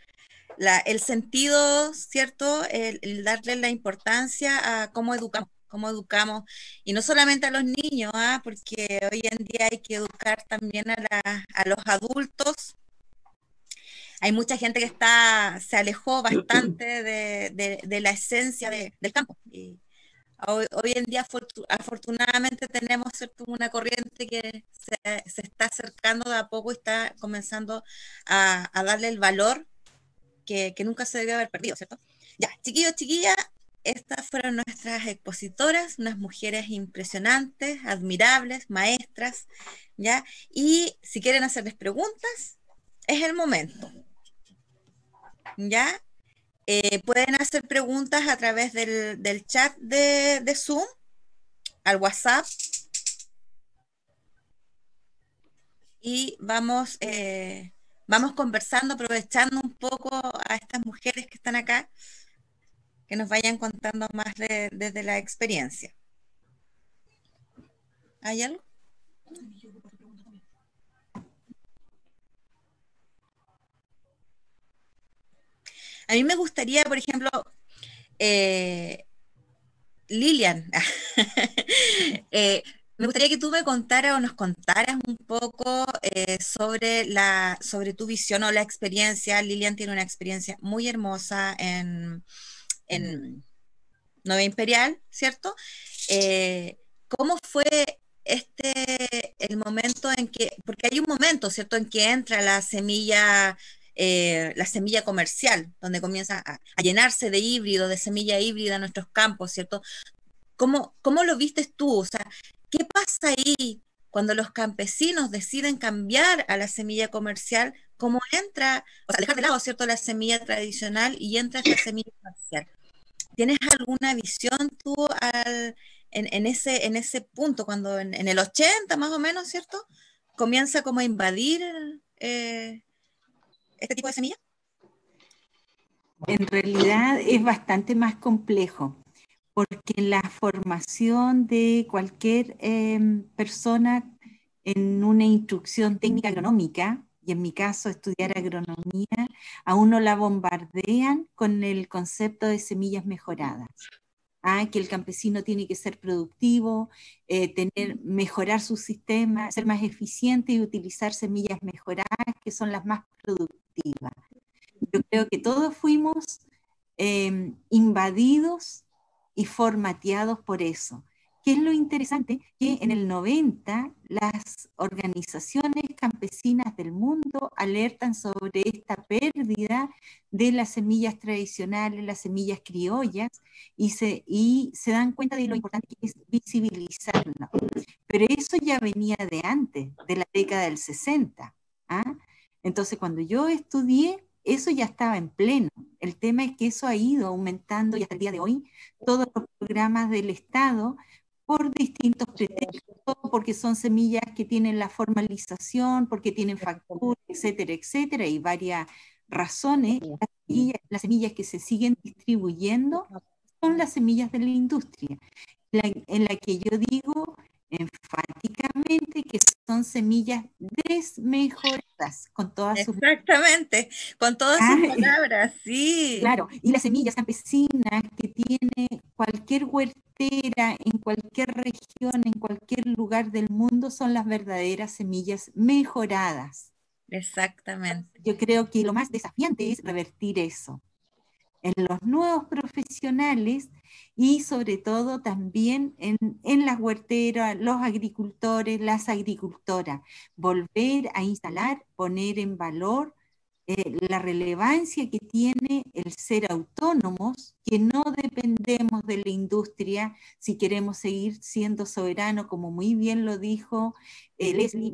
el, sentido, ¿cierto? el, darle la importancia a cómo educamos cómo educamos, y no solamente a los niños, ¿ah? porque hoy en día hay que educar también a, los adultos. Hay mucha gente que está, se alejó bastante de, la esencia del campo. Y hoy, en día, afortunadamente, tenemos una corriente que se, está acercando de a poco y está comenzando a, darle el valor que, que nunca se debe haber perdido, ¿cierto? Ya, chiquillos, chiquillas, estas fueron nuestras expositoras, unas mujeres impresionantes, admirables, maestras, ¿ya? Y si quieren hacerles preguntas, es el momento, ¿ya? Eh, pueden hacer preguntas a través del, chat de, Zoom, al WhatsApp. Y vamos, eh, vamos conversando, aprovechando un poco a estas mujeres que están acá, que nos vayan contando más desde la experiencia. ¿Hay algo? A mí me gustaría, por ejemplo, eh, Lilian, eh, me gustaría que tú me contaras o nos contaras un poco eh, sobre, la, sobre tu visión o la experiencia. Lilian tiene una experiencia muy hermosa en, en Nueva Imperial, ¿cierto? ¿Cómo fue este el momento en que, porque hay un momento, ¿cierto?, en que entra la semilla eh, la semilla comercial, donde comienza a, llenarse de híbrido, de semilla híbrida en nuestros campos, ¿cierto? ¿Cómo, ¿Cómo lo vistes tú? O sea, ¿qué pasa ahí cuando los campesinos deciden cambiar a la semilla comercial? ¿Cómo entra, o sea, dejar de lado, ¿cierto?, la semilla tradicional y entra esta semilla comercial. ¿Tienes alguna visión tú en, ese, en ese punto, cuando en, el 80 más o menos, ¿cierto? Comienza como a invadir eh, este tipo de semilla? En realidad es bastante más complejo, porque la formación de cualquier em, persona en una instrucción técnica agronómica, y en mi caso estudiar agronomía, a uno la bombardean con el concepto de semillas mejoradas. Ah, que el campesino tiene que ser productivo, eh, tener, mejorar su sistema, ser más eficiente y utilizar semillas mejoradas que son las más productivas yo creo que todos fuimos em, invadidos y formateados por eso. ¿Qué es lo interesante? Que en el 90 las organizaciones campesinas del mundo alertan sobre esta pérdida de las semillas tradicionales, las semillas criollas, y se, y se dan cuenta de lo importante que es visibilizarlo. Pero eso ya venía de antes, de la década del 60. ¿ah? Entonces, cuando yo estudié, eso ya estaba en pleno. El tema es que eso ha ido aumentando y hasta el día de hoy todos los programas del Estado por distintos pretextos, porque son semillas que tienen la formalización, porque tienen factura, etcétera, etcétera, y varias razones. Las semillas, que se siguen distribuyendo son las semillas de la industria, en la que yo digo enfáticamente que son semillas desmejoradas con todas sus exactamente con todas sus palabras sí. Claro y las semillas campesinas que tiene cualquier huertera en cualquier región en cualquier lugar del mundo son las verdaderas semillas mejoradas. Exactamente. Yo creo que lo más desafiante es revertir eso. En los nuevos profesionales y sobre todo también en, en las huerteras, los agricultores, las agricultoras. Volver a instalar, poner en valor eh, la relevancia que tiene el ser autónomos, que no dependemos de la industria si queremos seguir siendo soberanos, como muy bien lo dijo eh, Leslie,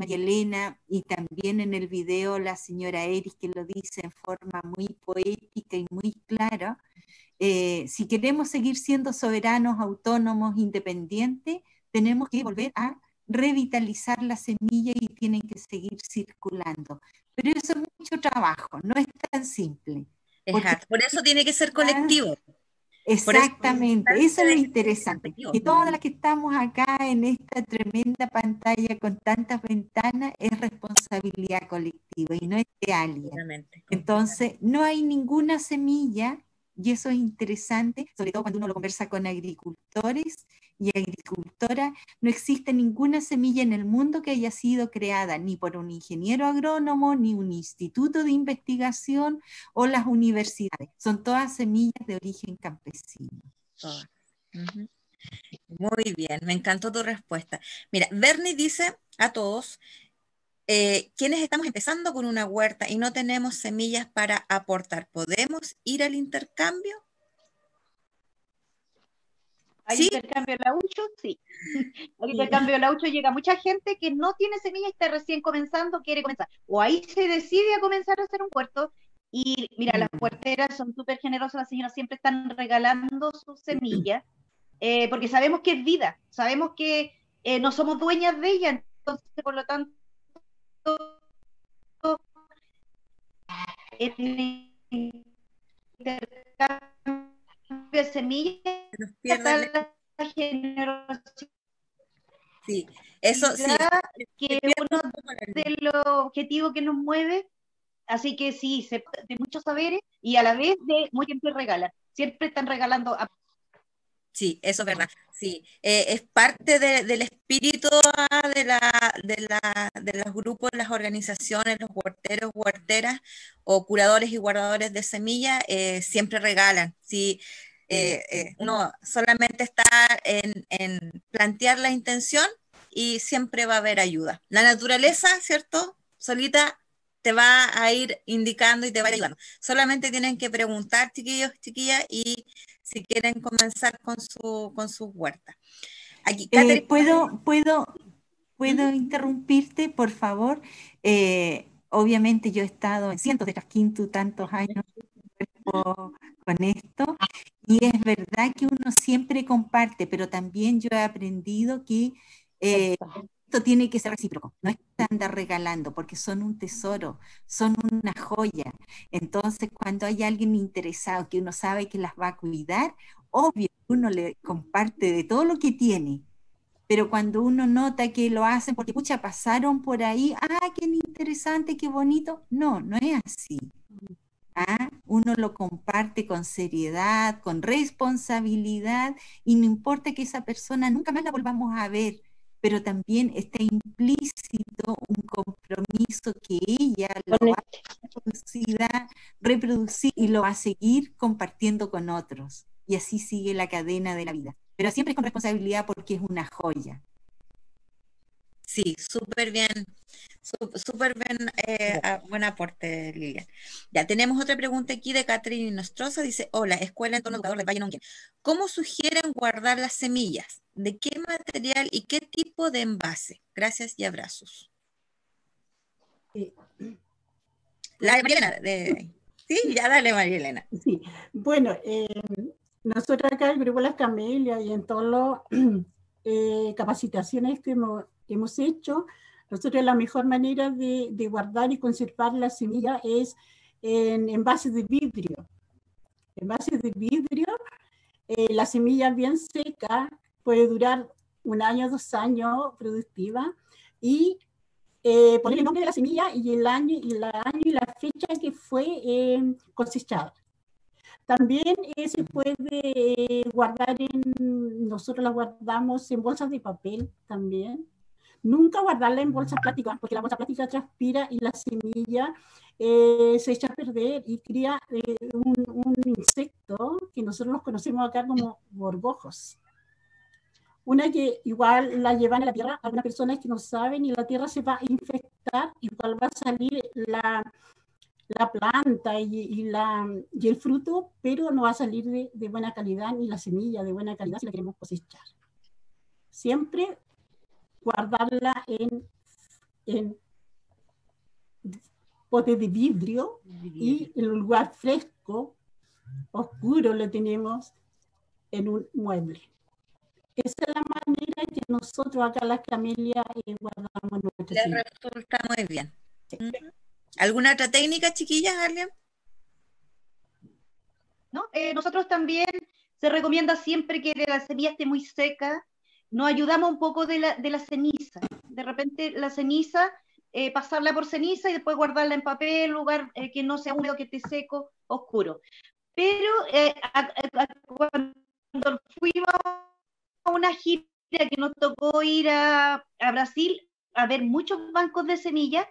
y también en el video la señora Eris, que lo dice en forma muy poética y muy clara. Eh, si queremos seguir siendo soberanos, autónomos, independientes, tenemos que volver a revitalizar la semilla y tienen que seguir circulando. Pero eso es mucho trabajo, no es tan simple. Por eso tiene que ser colectivo. Exactamente, eso, es lo interesante. Y todas las que estamos acá en esta tremenda pantalla con tantas ventanas es responsabilidad colectiva y no es de alguien. Entonces, no hay ninguna semilla y eso es interesante, sobre todo cuando uno lo conversa con agricultores y agricultoras. No existe ninguna semilla en el mundo que haya sido creada ni por un ingeniero agrónomo, ni un instituto de investigación o las universidades. Son todas semillas de origen campesino. Muy bien, me encantó tu respuesta. Mira, Bernie dice a todos eh, quienes estamos empezando con una huerta y no tenemos semillas para aportar, ¿podemos ir al intercambio? ¿Hay intercambio laucho? Sí. Al intercambio laucho llega mucha gente que no tiene semillas está recién comenzando, quiere comenzar. O ahí se decide a comenzar a hacer un huerto. Y mira, las mm. huerteras son súper generosas, las señoras siempre están regalando sus semillas, eh, porque sabemos que es vida, sabemos que eh, no somos dueñas de ella, entonces por lo tanto el intercambio de semillas la Sí, eso sí. Que uno de los objetivos que nos mueve, así que sí, de muchos saberes y a la vez de muy siempre regalan. Siempre están regalando a Sí, eso es verdad. Sí, eh, es parte del espíritu ah, de, la, de, la, de los grupos, las organizaciones, los huerteros, huerteras o curadores y guardadores de semillas, eh, siempre regalan. Sí, eh, no, solamente está en, en, plantear la intención y siempre va a haber ayuda. La naturaleza, ¿cierto? Solita te va a ir indicando y te va a ayudando. Solamente tienen que preguntar, chiquillos, chiquillas, y si quieren comenzar con su, con su huerta. Aquí, eh, ¿Puedo, puedo, puedo interrumpirte, por favor? Eh, obviamente yo he estado en cientos de quinto tantos años con esto y es verdad que uno siempre comparte, pero también yo he aprendido que eh, esto tiene que ser recíproco, no es que andar regalando, porque son un tesoro, son una joya. Entonces, cuando hay alguien interesado que uno sabe que las va a cuidar, obvio, uno le comparte de todo lo que tiene. Pero cuando uno nota que lo hacen porque, pucha, pasaron por ahí, ah, qué interesante, qué bonito. No, no es así. ¿Ah? Uno lo comparte con seriedad, con responsabilidad, y no importa que esa persona nunca más la volvamos a ver pero también está implícito un compromiso que ella lo va a reproducir, y lo va a seguir compartiendo con otros. Y así sigue la cadena de la vida. Pero siempre con responsabilidad porque es una joya. Sí, súper bien, súper bien, eh, buen aporte, Lilian. Ya, tenemos otra pregunta aquí de Catherine Nostroza. Dice, hola, Escuela Entorno Educador de Valle ¿Cómo sugieren guardar las semillas? ¿De qué material y qué tipo de envase? Gracias y abrazos. La de María Elena. sí, ya dale, María Elena. Sí, bueno, eh, nosotros acá, el Grupo Las Camelias y en todas las eh, capacitaciones que hemos hemos hecho, nosotros la mejor manera de, guardar y conservar la semilla es en envases de vidrio. Envases de vidrio, eh, la semilla bien seca puede durar un año, dos años productiva y eh, poner el nombre de la semilla y el año y la, año y la fecha que fue eh, cosechada. También se puede guardar en, nosotros la guardamos en bolsas de papel también, Nunca guardarla en bolsa plástica, porque la bolsa plástica transpira y la semilla eh, se echa a perder y cría eh, un, insecto que nosotros los conocemos acá como borbojos. Una que igual la llevan a la tierra, algunas personas que no saben y la tierra se va a infectar, igual va a salir la, la planta y, la, y el fruto, pero no va a salir de, de, buena calidad ni la semilla de buena calidad si la queremos cosechar. Siempre guardarla en, en pote de vidrio, y en un lugar fresco, oscuro, lo tenemos en un mueble. Esa es la manera que nosotros acá las camelias eh, guardamos nuestra resulta muy bien. ¿Alguna otra técnica, chiquillas, alguien? ¿No? Eh, nosotros también se recomienda siempre que la semilla esté muy seca, nos ayudamos un poco de la, de la ceniza. De repente la ceniza, eh, pasarla por ceniza y después guardarla en papel, lugar eh, que no sea húmedo, que esté seco, oscuro. Pero eh, cuando fuimos a una gira que nos tocó ir a, a Brasil a ver muchos bancos de semillas,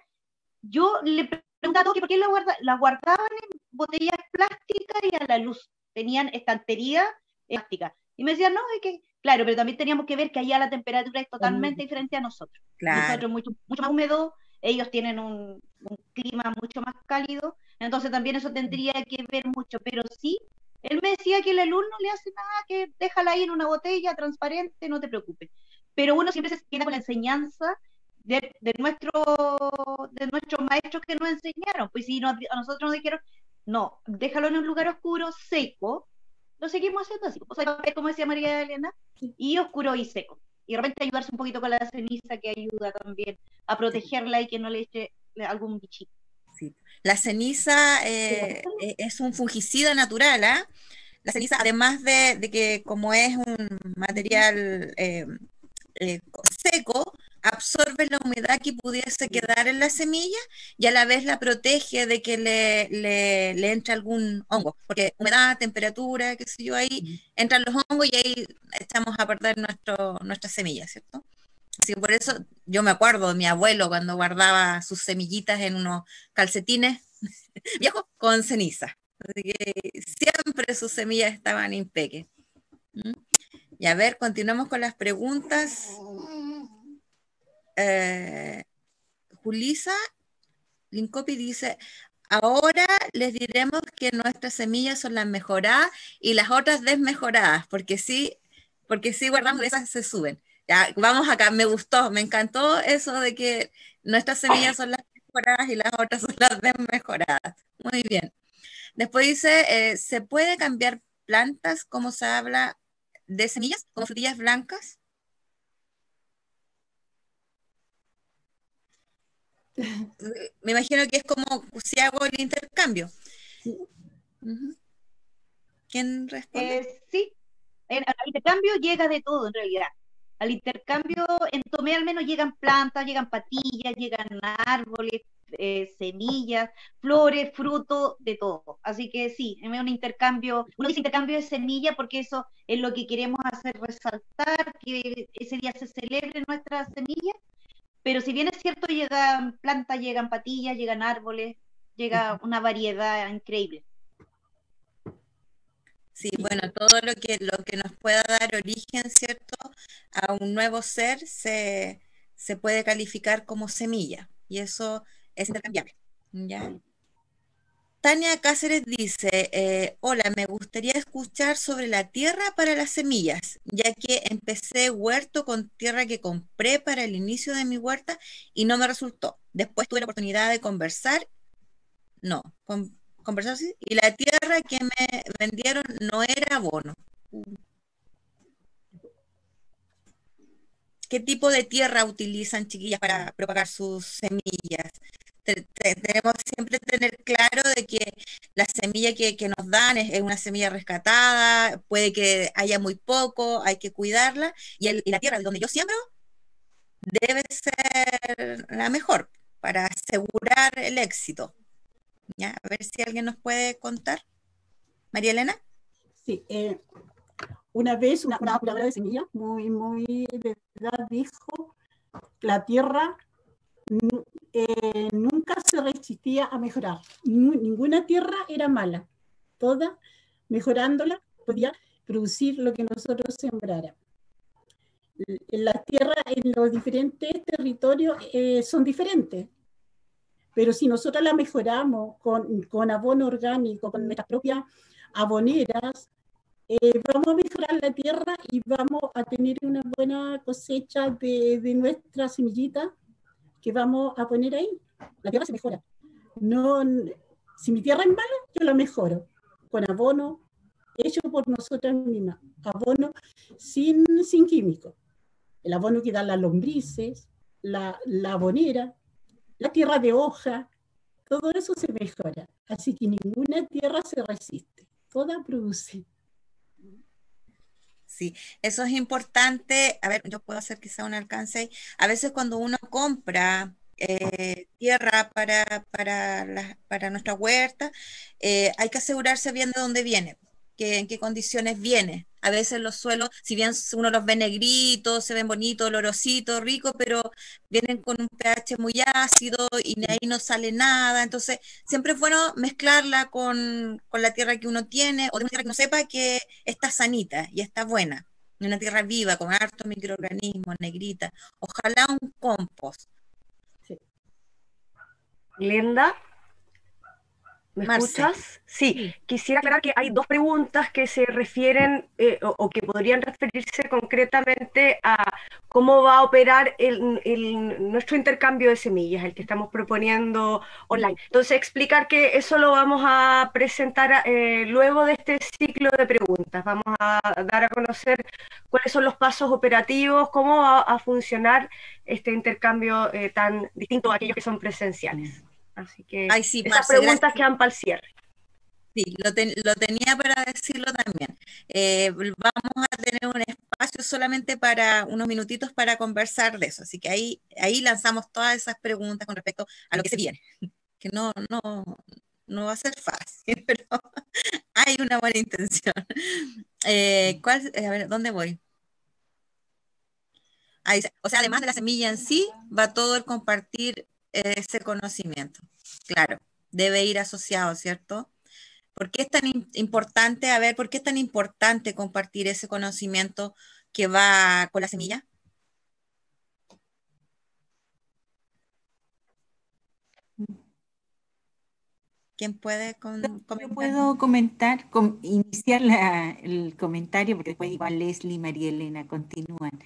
yo le preguntaba por qué la, la guardaban en botellas plásticas y a la luz. Tenían estantería plástica. Y me decían, no, es que Claro, pero también teníamos que ver que allá la temperatura es totalmente diferente a nosotros. Nosotros mucho, mucho más húmedo, ellos tienen un, clima mucho más cálido, entonces también eso tendría que ver mucho, pero sí, él me decía que el alumno no le hace nada, que déjala ahí en una botella transparente, no te preocupes. Pero uno siempre se queda con la enseñanza de, de, nuestro, de nuestros maestros que nos enseñaron. Pues si a nosotros nos dijeron, no, déjalo en un lugar oscuro, seco, lo seguimos haciendo así. O sea, como decía María Elena, y oscuro y seco. Y de repente ayudarse un poquito con la ceniza que ayuda también a protegerla y que no le eche algún bichito. Sí. La ceniza eh, es un fungicida natural, ¿ah? La ceniza, además de, que como es un material eh, eh, seco, absorbe la humedad que pudiese quedar en la semilla y a la vez la protege de que le, le, entre algún hongo, porque humedad, temperatura, qué sé yo, ahí entran los hongos y ahí estamos a perder nuestro, nuestras semillas, ¿cierto? Así que por eso yo me acuerdo de mi abuelo cuando guardaba sus semillitas en unos calcetines viejos con ceniza. Así que siempre sus semillas estaban impeques. ¿Mm? Y a ver, continuamos con las preguntas. Eh, Julisa Lincopi dice, ahora les diremos que nuestras semillas son las mejoradas y las otras desmejoradas, porque sí, porque sí guardamos esas se suben. Ya, vamos acá, me gustó, me encantó eso de que nuestras semillas son las mejoradas y las otras son las desmejoradas. Muy bien. Después dice, eh, ¿se puede cambiar plantas como se habla de semillas, como frutillas blancas? Me imagino que es como si hago el intercambio. ¿Quién responde? Eh, sí, el, intercambio llega de todo en realidad. Al intercambio, en Tomé al menos llegan plantas, llegan patillas, llegan árboles, eh, semillas, flores, frutos, de todo. Así que sí, es un intercambio, uno dice intercambio de semillas porque eso es lo que queremos hacer resaltar, que ese día se celebre nuestra semilla pero si bien es cierto, llegan plantas, llegan patillas, llegan árboles, llega una variedad increíble. Sí, bueno, todo lo que, lo que nos pueda dar origen, ¿cierto?, a un nuevo ser se, se puede calificar como semilla y eso es intercambiable. ¿ya? Tania Cáceres dice, eh, hola, me gustaría escuchar sobre la tierra para las semillas, ya que empecé huerto con tierra que compré para el inicio de mi huerta y no me resultó. Después tuve la oportunidad de conversar, no, conversar sí, y la tierra que me vendieron no era abono. ¿Qué tipo de tierra utilizan, chiquillas, para propagar sus semillas? Tenemos siempre tener claro de que la semilla que, nos dan es, una semilla rescatada, puede que haya muy poco, hay que cuidarla, y, la tierra donde yo siembro debe ser la mejor para asegurar el éxito. A ver si alguien nos puede contar. María Elena. Sí, eh, una vez una, una de semilla muy, muy de verdad dijo, la tierra eh, nunca se resistía a mejorar. Ninguna tierra era mala. Toda, mejorándola, podía producir lo que nosotros sembrara. Las tierras en los diferentes territorios eh, son diferentes, pero si nosotros la mejoramos con, con abono orgánico, con nuestras propias aboneras, eh, vamos a mejorar la tierra y vamos a tener una buena cosecha de, de nuestra semillita que vamos a poner ahí, la tierra se mejora. No, si mi tierra es mala, yo la mejoro con abono hecho por nosotras mismas, abono sin, sin químicos. El abono que dan las lombrices, la, la abonera, la tierra de hoja, todo eso se mejora. Así que ninguna tierra se resiste, toda produce. Sí, eso es importante. A ver, yo puedo hacer quizá un alcance. A veces cuando uno compra eh, tierra para, para, para nuestra huerta, eh, hay que asegurarse bien de dónde viene, en qué condiciones viene. A veces los suelos, si bien uno los ve negritos, se ven bonitos, olorositos, ricos, pero vienen con un pH muy ácido y de ahí no sale nada. Entonces, siempre es bueno mezclarla con, con la tierra que uno tiene o de una tierra que uno sepa que está sanita y está buena. Una tierra viva, con hartos microorganismos, negrita. Ojalá un compost. Sí. Linda. ¿Me escuchas? Sí, quisiera aclarar que hay dos preguntas que se refieren eh, o, que podrían referirse concretamente a cómo va a operar el, nuestro intercambio de semillas, el que estamos proponiendo online. Entonces, explicar que eso lo vamos a presentar eh, luego de este ciclo de preguntas. Vamos a dar a conocer cuáles son los pasos operativos, cómo va a funcionar este intercambio eh, tan distinto a aquellos que son presenciales. Así que esas preguntas quedan para el cierre. Sí, lo, tenía para decirlo también. Eh, vamos a tener un espacio solamente para unos minutitos para conversar de eso. Así que ahí, ahí lanzamos todas esas preguntas con respecto a lo que se viene. Que no, no, no va a ser fácil, pero hay una buena intención. Eh, ¿cuál, a ver, ¿dónde voy? o sea, además de la semilla en sí, va todo el compartir ese conocimiento. Claro, debe ir asociado, ¿cierto? ¿Por qué es tan importante, a ver, por qué es tan importante compartir ese conocimiento que va con la semilla? ¿Quién puede comentar? Yo puedo comentar, iniciar el comentario, porque después igual Leslie y María Elena continúan.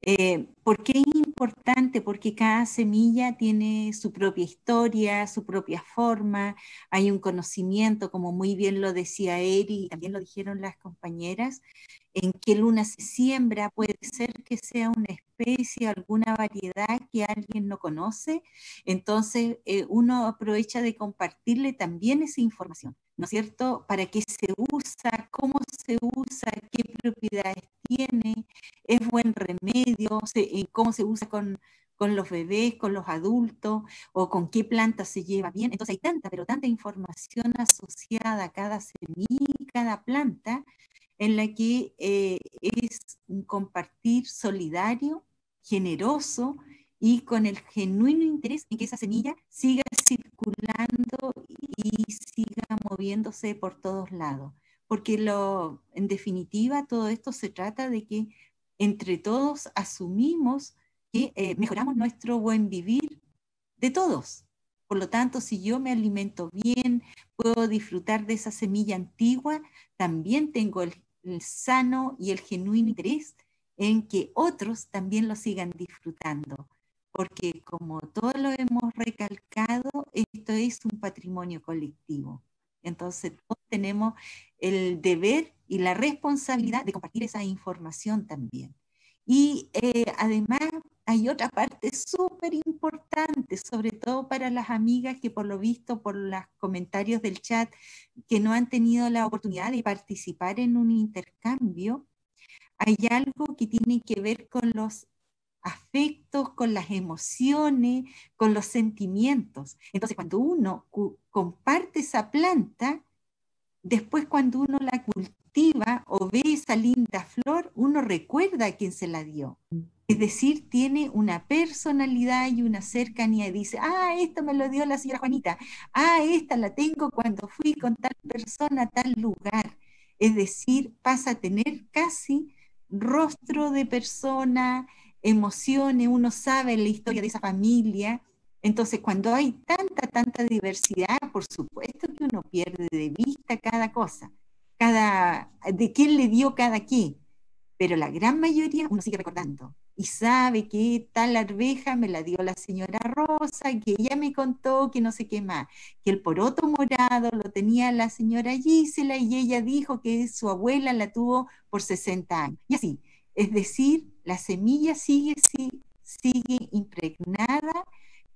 Eh, ¿Por qué es importante? Porque cada semilla tiene su propia historia, su propia forma, hay un conocimiento, como muy bien lo decía Eri, también lo dijeron las compañeras, en qué luna se siembra, puede ser que sea una especie, alguna variedad que alguien no conoce, entonces eh, uno aprovecha de compartirle también esa información. ¿No es cierto? ¿Para qué se usa? ¿Cómo se usa? ¿Qué propiedades tiene? ¿Es buen remedio? Eh, ¿Cómo se usa con, con los bebés, con los adultos? ¿O con qué planta se lleva bien? Entonces hay tanta, pero tanta información asociada a cada semilla, cada planta, en la que eh, es un compartir solidario, generoso, y con el genuino interés en que esa semilla siga y siga moviéndose por todos lados. Porque lo, en definitiva todo esto se trata de que entre todos asumimos que eh, mejoramos nuestro buen vivir de todos. Por lo tanto, si yo me alimento bien, puedo disfrutar de esa semilla antigua, también tengo el sano y el genuino interés en que otros también lo sigan disfrutando porque como todos lo hemos recalcado, esto es un patrimonio colectivo. Entonces, todos tenemos el deber y la responsabilidad de compartir esa información también. Y eh, además hay otra parte súper importante, sobre todo para las amigas que por lo visto, por los comentarios del chat, que no han tenido la oportunidad de participar en un intercambio, hay algo que tiene que ver con los afectos, con las emociones, con los sentimientos. Entonces, cuando uno comparte esa planta, después cuando uno la cultiva o ve esa linda flor, uno recuerda a quien se la dio. Es decir, tiene una personalidad y una cercanía y dice, ah, esto me lo dio la señora Juanita, ah, esta la tengo cuando fui con tal persona a tal lugar. Es decir, pasa a tener casi rostro de persona, emociones, uno sabe la historia de esa familia. Entonces, cuando hay tanta, tanta diversidad, por supuesto que uno pierde de vista cada cosa, cada, de quién le dio cada qué, pero la gran mayoría uno sigue recordando y sabe que tal arveja me la dio la señora Rosa, que ella me contó que no sé qué más, que el poroto morado lo tenía la señora Gisela y ella dijo que su abuela la tuvo por 60 años. Y así, es decir, la semilla sigue, sigue impregnada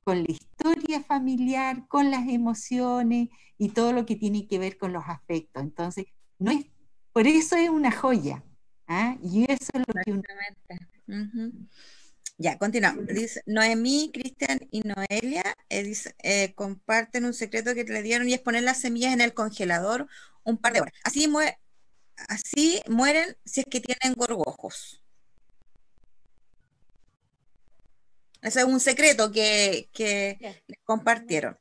con la historia familiar, con las emociones y todo lo que tiene que ver con los afectos. Entonces, no es, por eso es una joya. ¿ah? Y eso es lo que uno... Ya, continuamos. Dice, Noemí, Cristian y Noelia eh, eh, comparten un secreto que le dieron y es poner las semillas en el congelador un par de horas. Así, así mueren si es que tienen gorgojos. Ese es un secreto que, compartieron.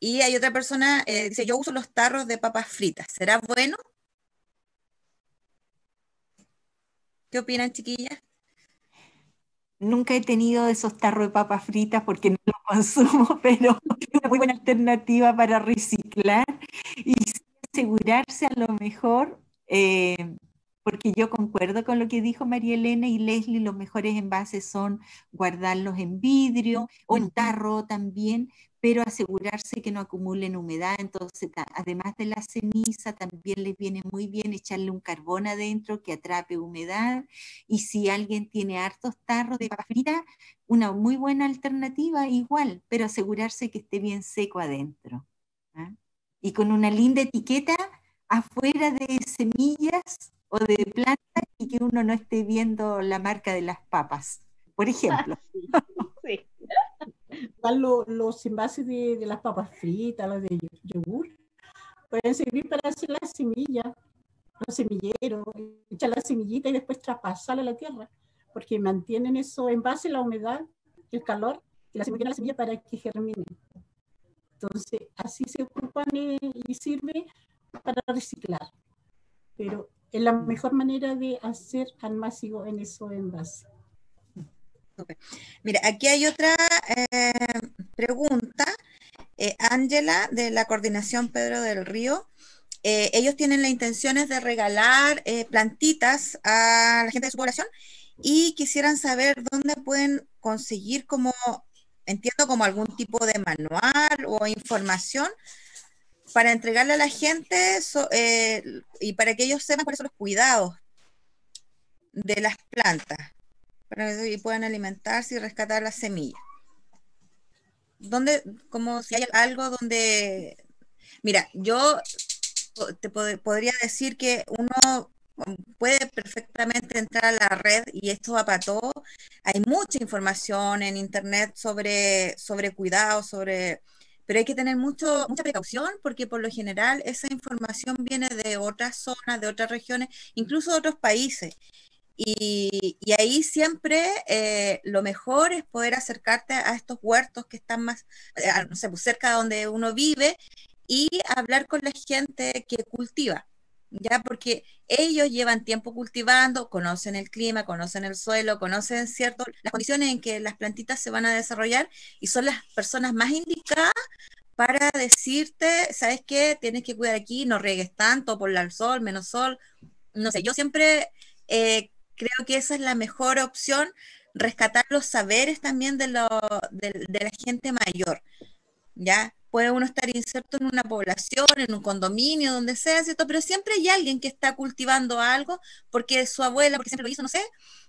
Y hay otra persona, eh, dice, yo uso los tarros de papas fritas. ¿Será bueno? ¿Qué opinan, chiquillas? Nunca he tenido esos tarros de papas fritas porque no los consumo, pero es una muy buena alternativa para reciclar y asegurarse a lo mejor eh, porque yo concuerdo con lo que dijo María Elena y Leslie, los mejores envases son guardarlos en vidrio o en tarro también, pero asegurarse que no acumulen humedad. Entonces, además de la ceniza, también les viene muy bien echarle un carbón adentro que atrape humedad. Y si alguien tiene hartos tarros de papa frita, una muy buena alternativa igual, pero asegurarse que esté bien seco adentro. ¿ah? Y con una linda etiqueta afuera de semillas o de plantas y que uno no esté viendo la marca de las papas, por ejemplo. sí. los envases de, las papas fritas, los de yogur, pueden servir para hacer las semillas, los semilleros, echar la semillita y después traspasarla a la tierra, porque mantienen eso en base la humedad, el calor, y la semilla, la semilla para que germine. Entonces, así se ocupan y, y sirve para reciclar. Pero es la mejor manera de hacer almacigo en esos envases. Mira, aquí hay otra eh, pregunta. Eh, Ángela, de la Coordinación Pedro del Río. Eh, ellos tienen la intención de regalar plantitas a la gente de su población y quisieran saber dónde pueden conseguir como, entiendo, como algún tipo de manual o información para entregarle a la gente y para que ellos sepan cuáles son los cuidados de las plantas para que puedan alimentarse y rescatar las semillas. ¿Dónde, como si hay algo donde, mira, yo te podría decir que uno puede perfectamente entrar a la red y esto va para todo. Hay mucha información en internet sobre, sobre cuidado, sobre, pero hay que tener mucho, mucha precaución porque por lo general esa información viene de otras zonas, de otras regiones, incluso de otros países. Y, ahí siempre eh, lo mejor es poder acercarte a estos huertos que están más, eh, no sé, pues cerca de donde uno vive y hablar con la gente que cultiva, ¿ya? Porque ellos llevan tiempo cultivando, conocen el clima, conocen el suelo, conocen cierto, las condiciones en que las plantitas se van a desarrollar y son las personas más indicadas para decirte, ¿sabes qué? Tienes que cuidar aquí, no riegues tanto, por el sol, menos sol. No sé, yo siempre eh, creo que esa es la mejor opción, rescatar los saberes también de, lo, de, la gente mayor, ¿ya? Puede uno estar inserto en una población, en un condominio, donde sea, ¿cierto? Pero siempre hay alguien que está cultivando algo porque su abuela, porque siempre lo hizo, no sé,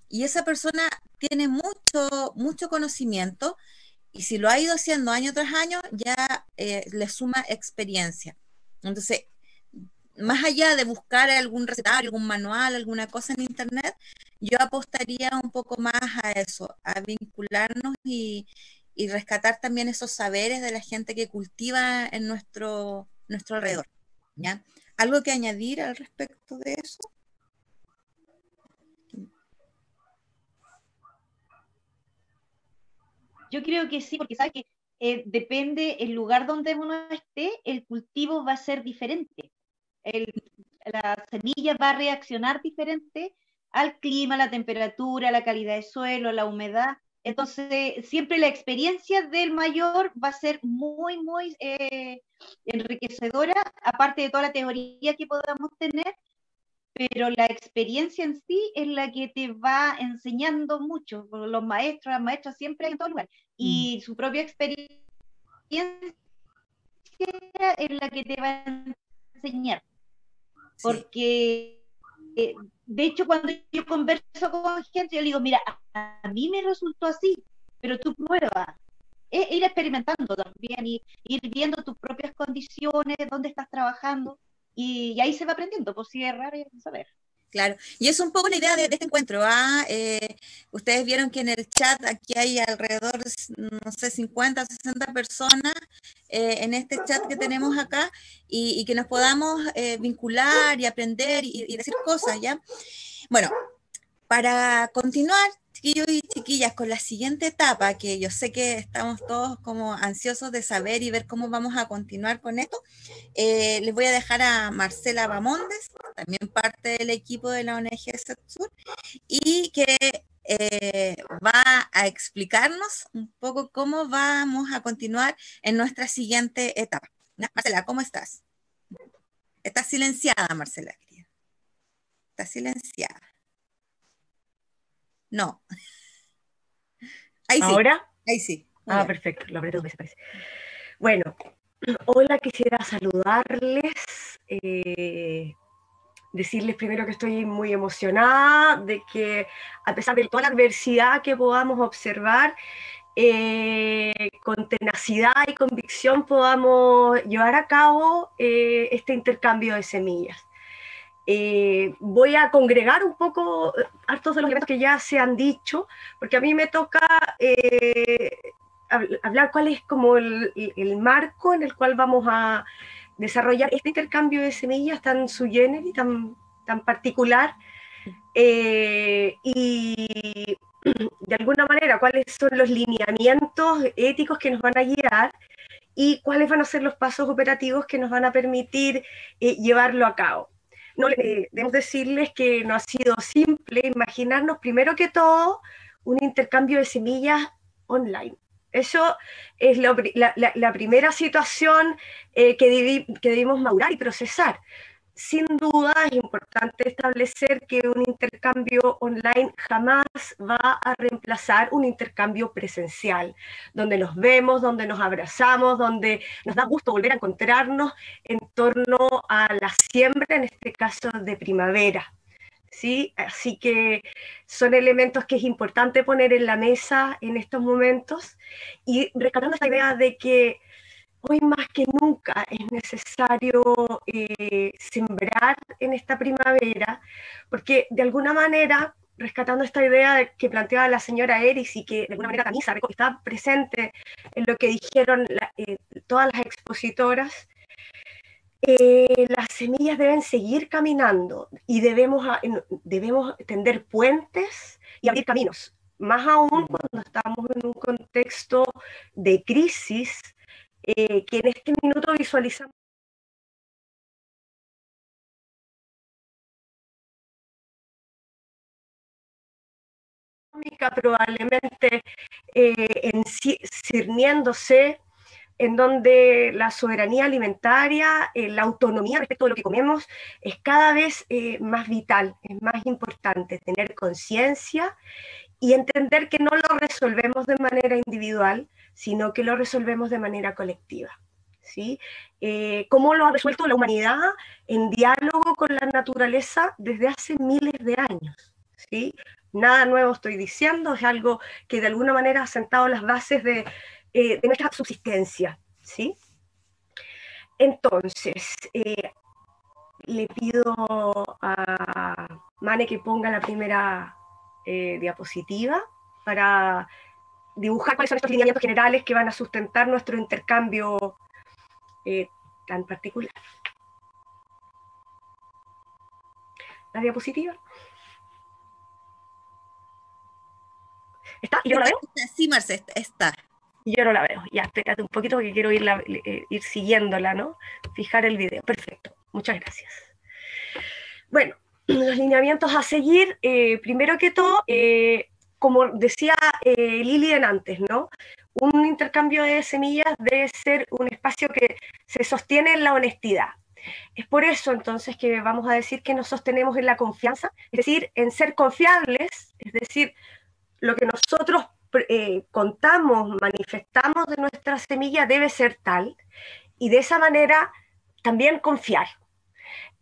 y esa persona tiene mucho, mucho conocimiento y si lo ha ido haciendo año tras año, ya eh, le suma experiencia. Entonces, más allá de buscar algún recetario, algún manual, alguna cosa en internet, yo apostaría un poco más a eso, a vincularnos y, rescatar también esos saberes de la gente que cultiva en nuestro, nuestro alrededor. ¿ya? ¿Algo que añadir al respecto de eso? Yo creo que sí, porque sabes que eh, depende el lugar donde uno esté, el cultivo va a ser diferente la semilla va a reaccionar diferente al clima, la temperatura, la calidad de suelo, la humedad. Entonces, siempre la experiencia del mayor va a ser muy, muy eh, enriquecedora, aparte de toda la teoría que podamos tener, pero la experiencia en sí es la que te va enseñando mucho. Los maestros, las maestras siempre en todo lugar. Y mm. su propia experiencia es la que te va a enseñar. Porque, eh, de hecho, cuando yo converso con gente, yo le digo, mira, a, mí me resultó así, pero tú prueba. E, ir experimentando también y ir viendo tus propias condiciones, dónde estás trabajando, y, ahí se va aprendiendo, pues si errar y saber. Claro, y es un poco la idea de, este encuentro. ¿ah? Eh, ustedes vieron que en el chat aquí hay alrededor, no sé, 50, 60 personas eh, en este chat que tenemos acá y, que nos podamos eh, vincular y aprender y, y, decir cosas, ¿ya? Bueno, para continuar, chiquillos y chiquillas, con la siguiente etapa, que yo sé que estamos todos como ansiosos de saber y ver cómo vamos a continuar con esto, eh, les voy a dejar a Marcela Bamondes, también parte del equipo de la ONG Sur, y que eh, va a explicarnos un poco cómo vamos a continuar en nuestra siguiente etapa. Marcela, ¿cómo estás? Estás silenciada, Marcela. Está silenciada. No. Ahí sí. ¿Ahora? Ahí sí. Ah, perfecto. Lo apreté dos veces, parece. Bueno, hola, quisiera saludarles. Eh, decirles primero que estoy muy emocionada de que a pesar de toda la adversidad que podamos observar, eh, con tenacidad y convicción podamos llevar a cabo eh, este intercambio de semillas. Eh, voy a congregar un poco hartos de los elementos que ya se han dicho, porque a mí me toca hablar cuál es como el, marco en el cual vamos a desarrollar este intercambio de semillas tan sui generis, tan, tan particular, y de alguna manera cuáles son los lineamientos éticos que nos van a guiar y cuáles van a ser los pasos operativos que nos van a permitir eh, llevarlo a cabo. No, eh, debemos decirles que no ha sido simple imaginarnos primero que todo un intercambio de semillas online. Eso es la, primera situación eh, que, que debimos madurar y procesar sin duda es importante establecer que un intercambio online jamás va a reemplazar un intercambio presencial, donde nos vemos, donde nos abrazamos, donde nos da gusto volver a encontrarnos en torno a la siembra, en este caso de primavera. ¿Sí? Así que son elementos que es importante poner en la mesa en estos momentos y rescatando esta idea de que hoy más que nunca es necesario eh, sembrar en esta primavera, porque de alguna manera, rescatando esta idea que planteaba la señora Eris y que de alguna manera también está presente en lo que dijeron eh, todas las expositoras, eh, las semillas deben seguir caminando y debemos, debemos tender puentes y abrir caminos, más aún cuando estamos en un contexto de crisis eh, que en este minuto visualizamos probablemente eh, en, donde la soberanía alimentaria, eh, la autonomía respecto de lo que comemos es cada vez más vital, es más importante tener conciencia y entender que no lo resolvemos de manera individual, sino que lo resolvemos de manera colectiva. ¿sí? Eh, ¿Cómo lo ha resuelto la humanidad en diálogo con la naturaleza desde hace miles de años? ¿sí? Nada nuevo estoy diciendo, es algo que de alguna manera ha sentado las bases de, eh, nuestra subsistencia. ¿sí? Entonces, eh, le pido a Mane que ponga la primera diapositiva para dibujar cuáles son estos lineamientos generales que van a sustentar nuestro intercambio eh, tan particular. La diapositiva. ¿Está? ¿Y yo la veo? Sí, Marce, está. Yo no la veo. Ya, espérate un poquito porque quiero ir, eh, ir siguiéndola, ¿no? Fijar el video. Perfecto. Muchas gracias. Bueno, los lineamientos a seguir. Eh, primero que todo, como decía eh, Lilian antes, ¿no? Un intercambio de semillas debe ser un espacio que se sostiene en la honestidad. Es por eso entonces que vamos a decir que nos sostenemos en la confianza, es decir, en ser confiables, es decir, lo que nosotros eh, contamos, manifestamos de nuestra semilla debe ser tal, y de esa manera también confiar.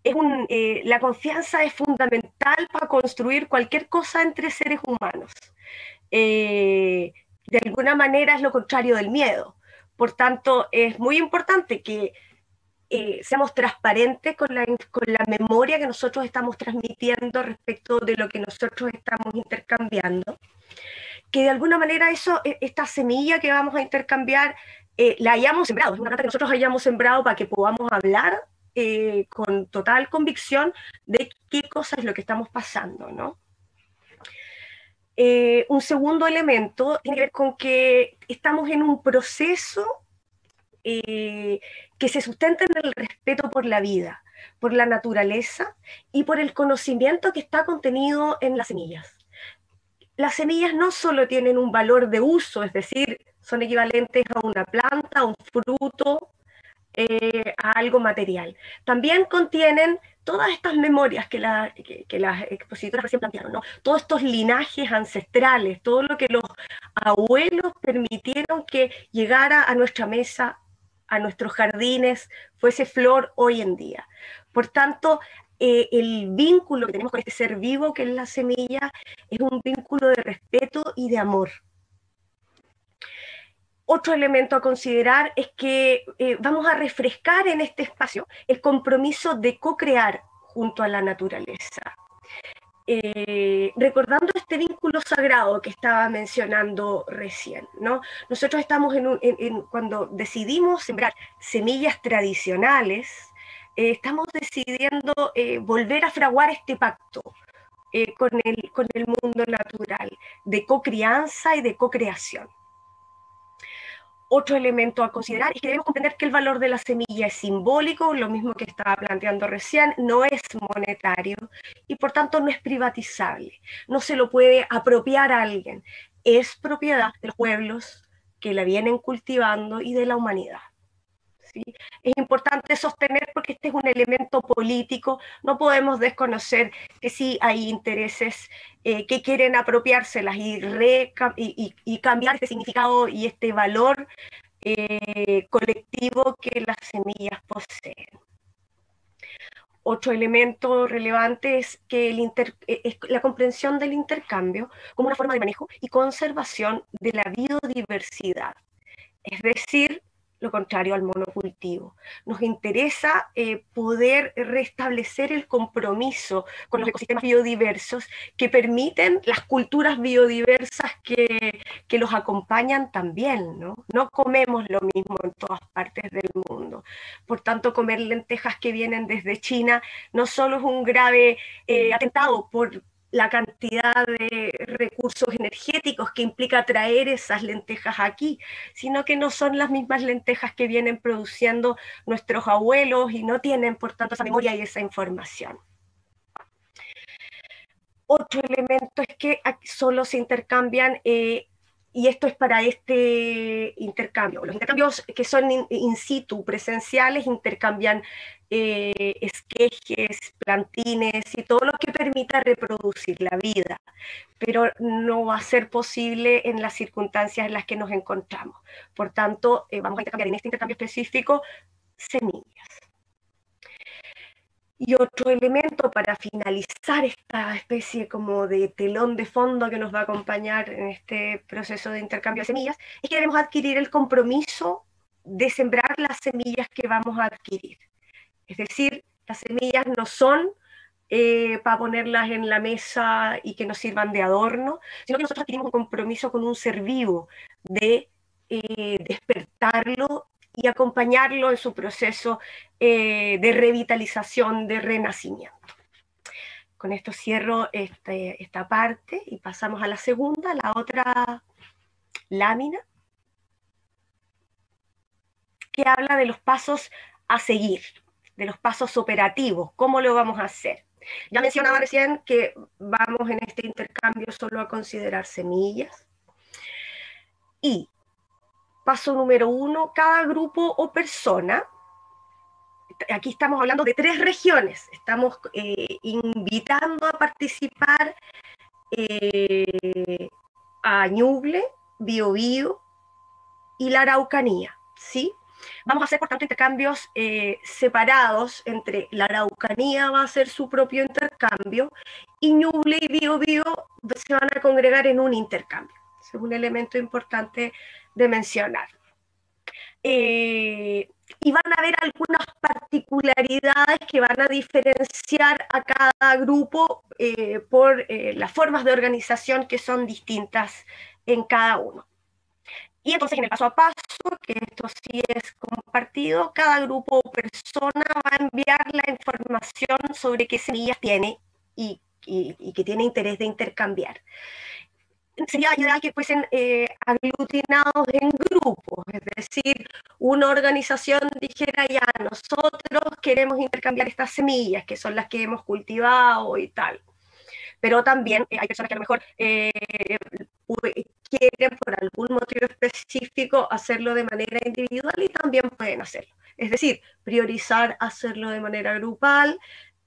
Eh, la confianza es fundamental para construir cualquier cosa entre seres humanos. Eh, de alguna manera es lo contrario del miedo. Por tanto, es muy importante que eh, seamos transparentes con la, con la memoria que nosotros estamos transmitiendo respecto de lo que nosotros estamos intercambiando. Que de alguna manera eso, e, esta semilla que vamos a intercambiar, la hayamos sembrado, es una planta que nosotros hayamos sembrado para que podamos hablar eh, con total convicción de qué cosa es lo que estamos pasando, ¿no? Eh, un segundo elemento tiene que ver con que estamos en un proceso eh, que se sustenta en el respeto por la vida, por la naturaleza y por el conocimiento que está contenido en las semillas. Las semillas no solo tienen un valor de uso, es decir, son equivalentes a una planta, a un fruto, eh, a algo material. También contienen todas estas memorias que, las expositoras recién plantearon, ¿no? todos estos linajes ancestrales, todo lo que los abuelos permitieron que llegara a nuestra mesa, a nuestros jardines, fuese flor hoy en día. Por tanto, eh, el vínculo que tenemos con este ser vivo que es la semilla es un vínculo de respeto y de amor. Otro elemento a considerar es que eh, vamos a refrescar en este espacio el compromiso de co-crear junto a la naturaleza. Eh, recordando este vínculo sagrado que estaba mencionando recién, ¿no? Nosotros estamos en, cuando decidimos sembrar semillas tradicionales, eh, estamos decidiendo volver a fraguar este pacto con, el, con el mundo natural, de co-crianza y de co-creación. Otro elemento a considerar es que debemos comprender que el valor de la semilla es simbólico, lo mismo que estaba planteando recién, no es monetario y por tanto no es privatizable, no se lo puede apropiar a alguien, es propiedad de los pueblos que la vienen cultivando y de la humanidad. Es importante sostener porque este es un elemento político, no podemos desconocer que sí hay intereses eh, que quieren apropiárselas y, y, cambiar este significado y este valor eh, colectivo que las semillas poseen. Otro elemento relevante es que eh, es la comprensión del intercambio como una forma de manejo y conservación de la biodiversidad. Es decir, lo contrario al monocultivo. Nos interesa eh, poder restablecer el compromiso con los ecosistemas biodiversos que permiten las culturas biodiversas que, que los acompañan también. ¿no? no comemos lo mismo en todas partes del mundo. Por tanto, comer lentejas que vienen desde China no solo es un grave eh, atentado por la cantidad de recursos energéticos que implica traer esas lentejas aquí, sino que no son las mismas lentejas que vienen produciendo nuestros abuelos y no tienen, por tanto, esa memoria y esa información. Otro elemento es que solo se intercambian eh, y esto es para este intercambio. Los intercambios que son in, situ, presenciales, intercambian eh, esquejes, plantines y todo lo que permita reproducir la vida, pero no va a ser posible en las circunstancias en las que nos encontramos. Por tanto, eh, vamos a intercambiar en este intercambio específico semillas. Y otro elemento para finalizar esta especie como de telón de fondo que nos va a acompañar en este proceso de intercambio de semillas, es que debemos adquirir el compromiso de sembrar las semillas que vamos a adquirir. Es decir, las semillas no son eh, para ponerlas en la mesa y que nos sirvan de adorno, sino que nosotros adquirimos un compromiso con un ser vivo de eh, despertarlo y acompañarlo en su proceso eh, de revitalización, de renacimiento. Con esto cierro este, esta parte y pasamos a la segunda, la otra lámina, que habla de los pasos a seguir, de los pasos operativos, cómo lo vamos a hacer. Ya mencionaba recién que vamos en este intercambio solo a considerar semillas. Y Paso número uno, cada grupo o persona, aquí estamos hablando de tres regiones, estamos eh, invitando a participar eh, a Ñuble, Biobío y la Araucanía, ¿sí? Vamos a hacer, por tanto, intercambios eh, separados entre la Araucanía va a hacer su propio intercambio y Ñuble y Biobío se van a congregar en un intercambio. es un elemento importante de mencionar. Eh, y van a haber algunas particularidades que van a diferenciar a cada grupo eh, por eh, las formas de organización que son distintas en cada uno. Y entonces en el paso a paso, que esto sí es compartido, cada grupo o persona va a enviar la información sobre qué semillas tiene y, y que tiene interés de intercambiar sería ideal que fuesen eh, aglutinados en grupos, es decir, una organización dijera ya, nosotros queremos intercambiar estas semillas, que son las que hemos cultivado y tal. Pero también eh, hay personas que a lo mejor eh, quieren por algún motivo específico hacerlo de manera individual y también pueden hacerlo. Es decir, priorizar hacerlo de manera grupal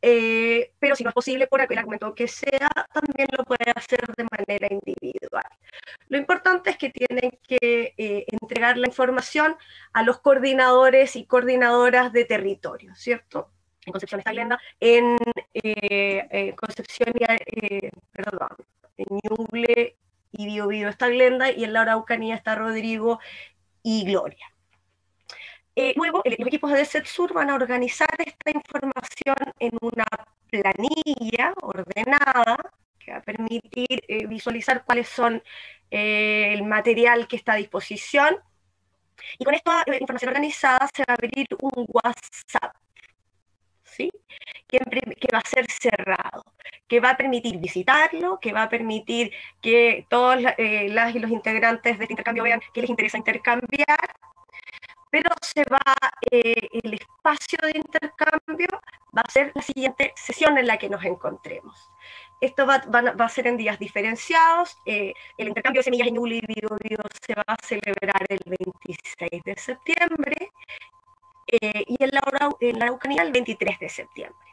eh, pero si no es posible por aquel argumento que sea, también lo puede hacer de manera individual. Lo importante es que tienen que eh, entregar la información a los coordinadores y coordinadoras de territorio, ¿cierto? En Concepción está Glenda, en eh, Concepción y, perdón, en Ñuble y Bio está Glenda, y en la Araucanía está Rodrigo y Gloria. Eh, luego, los equipos de Sur van a organizar esta información en una planilla ordenada que va a permitir eh, visualizar cuáles son eh, el material que está a disposición. Y con esta información organizada se va a abrir un WhatsApp, ¿sí? que, que va a ser cerrado, que va a permitir visitarlo, que va a permitir que todos las y los integrantes de este intercambio vean que les interesa intercambiar pero se va, eh, el espacio de intercambio va a ser la siguiente sesión en la que nos encontremos. Esto va, a ser en días diferenciados. Eh, el intercambio de semillas en Yuli se va a celebrar el 26 de septiembre eh, y en la, en el 23 de septiembre.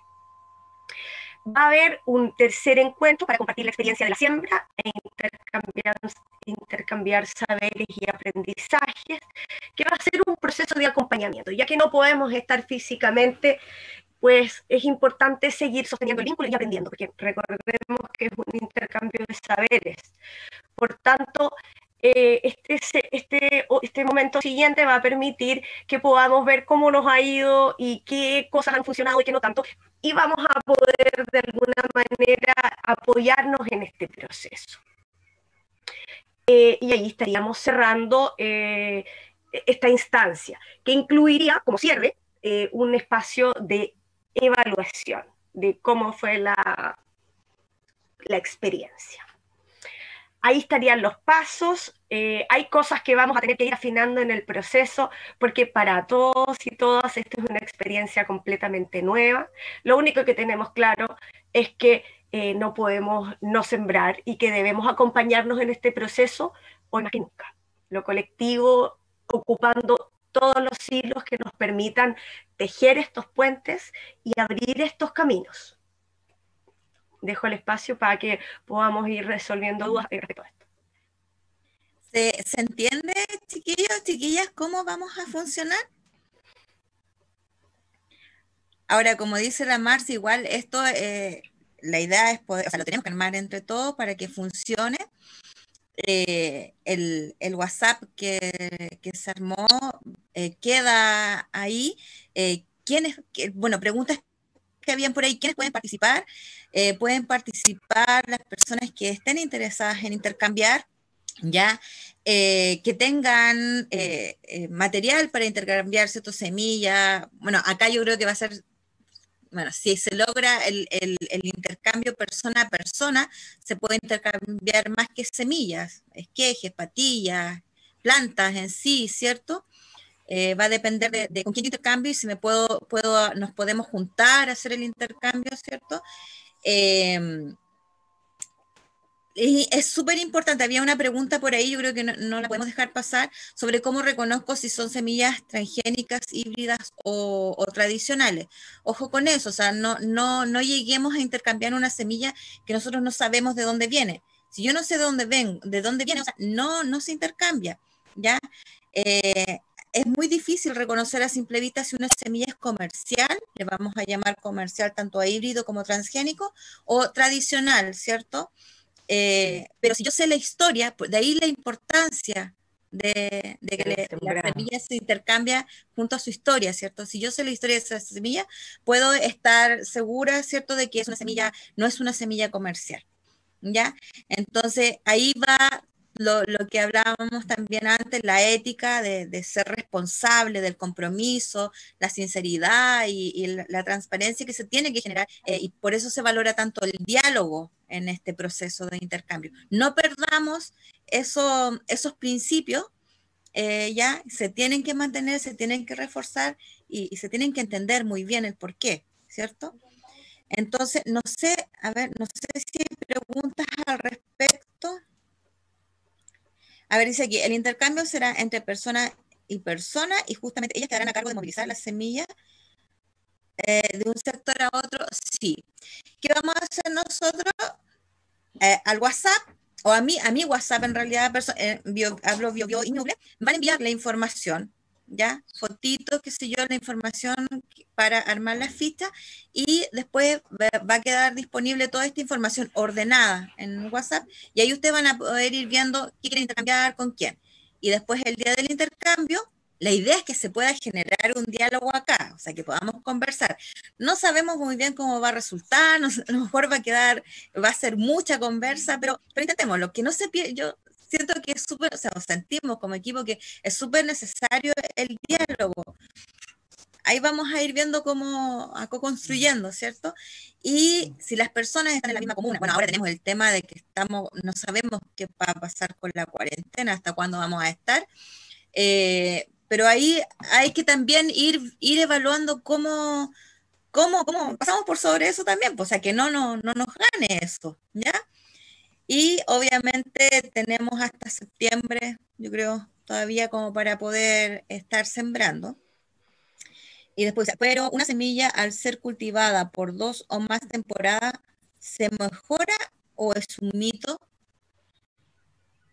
Va a haber un tercer encuentro para compartir la experiencia de la siembra e intercambiar, intercambiar saberes y aprendizajes, que va a ser un proceso de acompañamiento, ya que no podemos estar físicamente pues es importante seguir sosteniendo el vínculo y aprendiendo, porque recordemos que es un intercambio de saberes. Por tanto, eh, este, este, este momento siguiente va a permitir que podamos ver cómo nos ha ido y qué cosas han funcionado y qué no tanto. Y vamos a poder de alguna manera apoyarnos en este proceso. Eh, y ahí estaríamos cerrando eh, esta instancia, que incluiría, como cierre, un espacio de evaluación de cómo fue la, la experiencia. Ahí estarían los pasos. Eh, hay cosas que vamos a tener que ir afinando en el proceso porque para todos y todas esto es una experiencia completamente nueva. Lo único que tenemos claro es que eh, no podemos no sembrar y que debemos acompañarnos en este proceso hoy más que nunca. Lo colectivo ocupando todos los hilos que nos permitan tejer estos puentes y abrir estos caminos dejo el espacio para que podamos ir resolviendo dudas respecto a esto. ¿Se, entiende, chiquillos, chiquillas, cómo vamos a funcionar? Ahora, como dice la Marcia, igual esto, eh, la idea es poder, o sea, lo tenemos que armar entre todos para que funcione. Eh, el, WhatsApp que, se armó eh, queda ahí. ¿quiénes, bueno, preguntas que habían por ahí, ¿quiénes pueden participar? Eh, pueden participar las personas que estén interesadas en intercambiar, ya eh, que tengan eh, material para intercambiar ciertas semillas. Bueno, acá yo creo que va a ser, bueno, si se logra el, intercambio persona a persona, se puede intercambiar más que semillas, esquejes, patillas, plantas en sí, ¿cierto? Va a depender de, con quién intercambio y si me puedo, puedo, nos podemos juntar hacer el intercambio, ¿cierto? Em, y es súper importante, había una pregunta por ahí, yo creo que no, la podemos dejar pasar, sobre cómo reconozco si son semillas transgénicas, híbridas o, tradicionales. Ojo con eso, o sea, no, no, no lleguemos a intercambiar una semilla que nosotros no sabemos de dónde viene. Si yo no sé de dónde ven, de dónde viene, no, no se intercambia, ¿ya? Eh, es muy difícil reconocer a simple vista si una semilla es comercial, le vamos a llamar comercial tanto a híbrido como transgénico, o tradicional, ¿cierto? Eh, pero si yo sé la historia, pues, de ahí la importancia de, que la semilla se intercambia junto a su historia, ¿cierto? Si yo sé la historia de esa semilla, puedo estar segura, ¿cierto?, de que es una semilla, no es una semilla comercial. ¿Ya? Entonces ahí va lo, que hablábamos también antes, la ética de, ser responsable, del compromiso, la sinceridad y, la, transparencia que se tiene que generar. Eh, y por eso se valora tanto el diálogo en este proceso de intercambio. No perdamos eso, esos principios, eh, ya se tienen que mantener, se tienen que reforzar y, y se tienen que entender muy bien el por qué, ¿cierto? Entonces, no sé, a ver, no sé si hay preguntas al respecto. A ver, dice aquí, el intercambio será entre persona y persona y justamente ellas quedarán a cargo de movilizar las semillas eh, de un sector a otro, sí. ¿Qué vamos a hacer nosotros? Eh, al WhatsApp, o a mí, a mi WhatsApp en realidad, eh, hablo bio, bio, van a enviar la información, ¿ya? Fotitos, qué sé yo, la información para armar la ficha y después va a quedar disponible toda esta información ordenada en WhatsApp y ahí ustedes van a poder ir viendo qué quieren intercambiar con quién. Y después el día del intercambio, la idea es que se pueda generar un diálogo acá, o sea, que podamos conversar. No sabemos muy bien cómo va a resultar, a lo mejor va a quedar, va a ser mucha conversa, pero, pero intentemos, lo que no se pierde, yo siento que es súper, o sea, sentimos como equipo que es súper necesario el diálogo. Ahí vamos a ir viendo cómo, a construyendo, ¿cierto? Y si las personas están en la misma comuna, bueno, ahora tenemos el tema de que estamos, no sabemos qué va a pasar con la cuarentena, hasta cuándo vamos a estar, eh, pero ahí hay que también ir, ir evaluando cómo, cómo, cómo pasamos por sobre eso también, pues, o sea, que no, no, no nos gane eso, ¿ya? Y obviamente tenemos hasta septiembre, yo creo, todavía como para poder estar sembrando. Y después, pero una semilla al ser cultivada por dos o más temporadas, ¿se mejora o es un mito?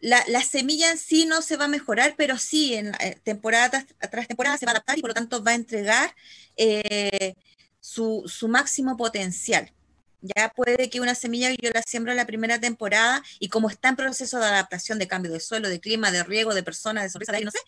La, semilla en sí no se va a mejorar, pero sí en eh, temporada tras, temporada se va a adaptar y por lo tanto va a entregar eh, su, su máximo potencial. Ya puede que una semilla yo la siembro en la primera temporada y como está en proceso de adaptación, de cambio de suelo, de clima, de riego, de personas, de sonrisa, de no sé,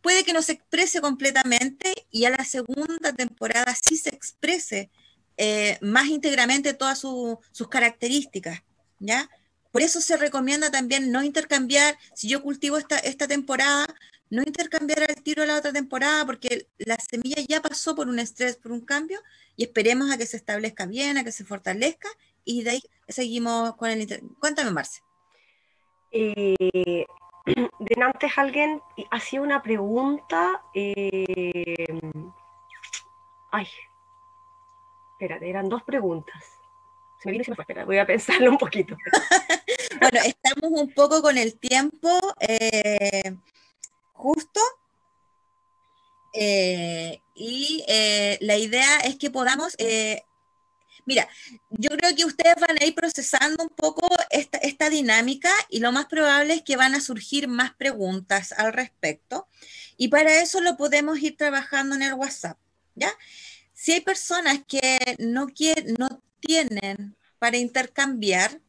puede que no se exprese completamente y a la segunda temporada sí se exprese eh, más íntegramente todas sus características, ¿ya? Por eso se recomienda también no intercambiar, si yo cultivo esta, esta temporada, no intercambiar al tiro la otra temporada porque la semilla ya pasó por un estrés, por un cambio y esperemos a que se establezca bien, a que se fortalezca y de ahí seguimos con el... Cuéntame, Marce. Eh, de antes alguien hacía una pregunta. Eh, ay, espérate, eran dos preguntas. Se me vino y se me fue, espera, voy a pensarlo un poquito. bueno, estamos un poco con el tiempo eh, justo. Eh, y eh, la idea es que podamos, eh, mira, yo creo que ustedes van a ir procesando un poco esta, esta, dinámica y lo más probable es que van a surgir más preguntas al respecto. Y para eso lo podemos ir trabajando en el WhatsApp, ¿ya? Si hay personas que no, quieren, no tienen para intercambiar,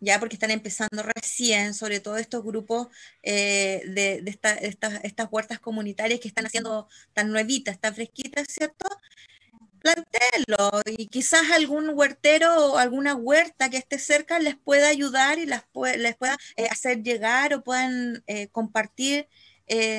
ya porque están empezando recién, sobre todo estos grupos eh, de, estas, huertas comunitarias que están haciendo tan nuevitas, tan fresquitas, ¿cierto? Plantéenlo y quizás algún huertero o alguna huerta que esté cerca les pueda ayudar y las les pueda eh, hacer llegar o puedan eh, compartir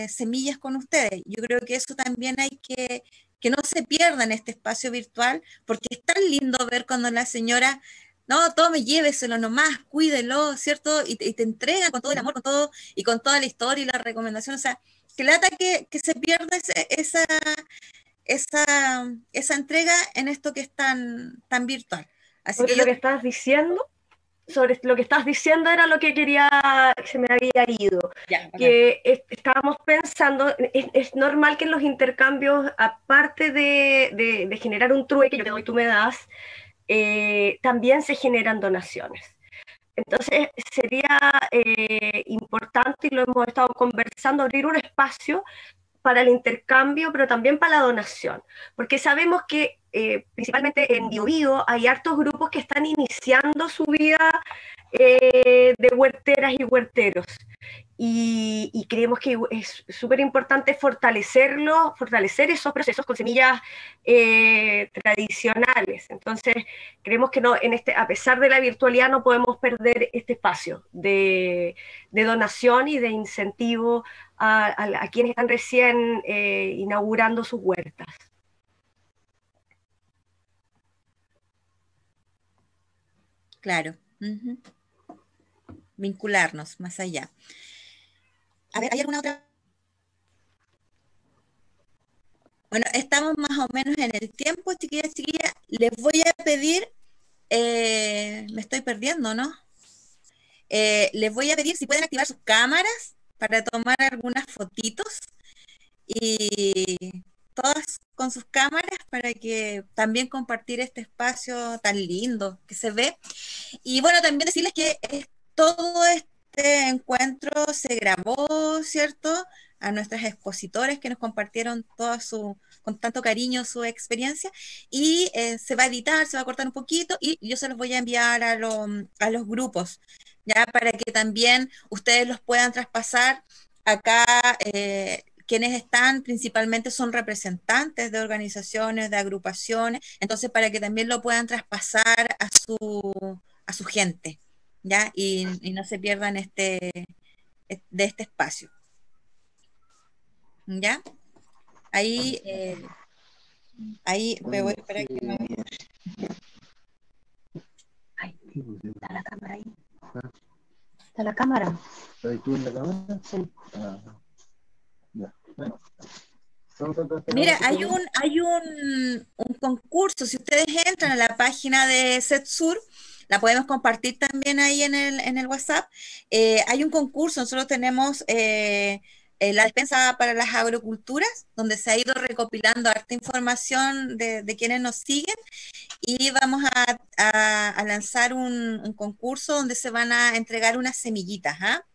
semillas con ustedes. Yo creo que eso también hay que, que no se pierda en este espacio virtual, porque es tan lindo ver cuando la señora no, tome, lléveselo nomás, cuídelo, ¿cierto? Y, te entrega con todo el amor, con todo, y con toda la historia y la recomendación. O sea, que lata que, que se pierda esa, esa, esa entrega en esto que es tan, tan virtual. Así que lo que estás diciendo, sobre lo que estás diciendo era lo que quería, se me había ido. que estábamos pensando, es, normal que en los intercambios, aparte de, de, de generar un trueque, yo te doy, tú me das, eh, también se generan donaciones. Entonces sería eh, importante, y lo hemos estado conversando, abrir un espacio para el intercambio, pero también para la donación, porque sabemos que eh, principalmente en Biobío hay hartos grupos que están iniciando su vida de huerteras y huerteros y, creemos que es súper importante fortalecerlo, fortalecer esos procesos con semillas eh, tradicionales. Entonces, creemos que no, este, a pesar de la virtualidad no podemos perder este espacio de, donación y de incentivo a, quienes están recién eh, inaugurando sus huertas. Claro. Vincularnos más allá. A ver, ¿hay alguna otra? Bueno, estamos más o menos en el tiempo, chiquillas, chiquillas. Les voy a pedir, eh, me estoy perdiendo, ¿no? Eh, les voy a pedir si pueden activar sus cámaras para tomar algunas fotitos y todas con sus cámaras para que también compartir este espacio tan lindo que se ve. Y bueno, también decirles que todo este encuentro se grabó, ¿cierto? A nuestras expositores que nos compartieron toda su, con tanto cariño su experiencia y eh, se va a editar, se va a cortar un poquito y yo se los voy a enviar a, a los grupos, ya para que también ustedes los puedan traspasar acá eh, quienes están principalmente son representantes de organizaciones, de agrupaciones, entonces para que también lo puedan traspasar a su, a su gente, ¿ya? Y, no se pierdan este, de este espacio. ¿Ya? Ahí, eh, ahí me voy a esperar que me... Ay, está la cámara ahí. Está la cámara. ¿Estás tú en la cámara? Sí. Ah. Mira, hay un, hay un, un, concurso, si ustedes entran a la página de SETSUR, la podemos compartir también ahí en el, en el WhatsApp, eh, hay un concurso, nosotros tenemos eh, eh, la despensa para las agroculturas, donde se ha ido recopilando harta información de, de quienes nos siguen y vamos a, lanzar un, un, concurso donde se van a entregar unas semillitas, ¿ah?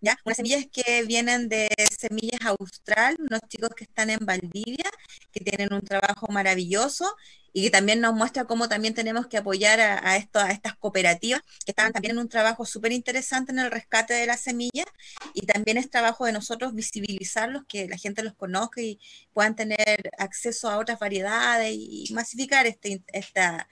Unas semillas que vienen de Semillas Austral, unos chicos que están en Valdivia, que tienen un trabajo maravilloso y que también nos muestra cómo también tenemos que apoyar a, esto, a estas cooperativas que están también en un trabajo súper interesante en el rescate de las semillas y también es trabajo de nosotros visibilizarlos, que la gente los conozca y puedan tener acceso a otras variedades y masificar este, esta,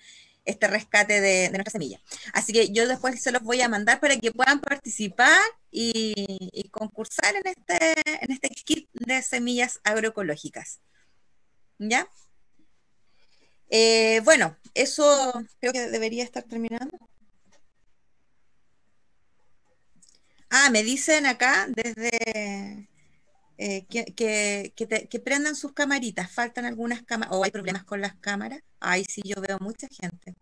este rescate de, nuestra semilla. Así que yo después se los voy a mandar para que puedan participar y, concursar en este, en este kit de semillas agroecológicas. ¿Ya? Eh, bueno, eso creo que debería estar terminando. Ah, me dicen acá desde eh, que, prendan sus camaritas. Faltan algunas cámaras, o hay problemas con las cámaras. Ahí sí yo veo mucha gente.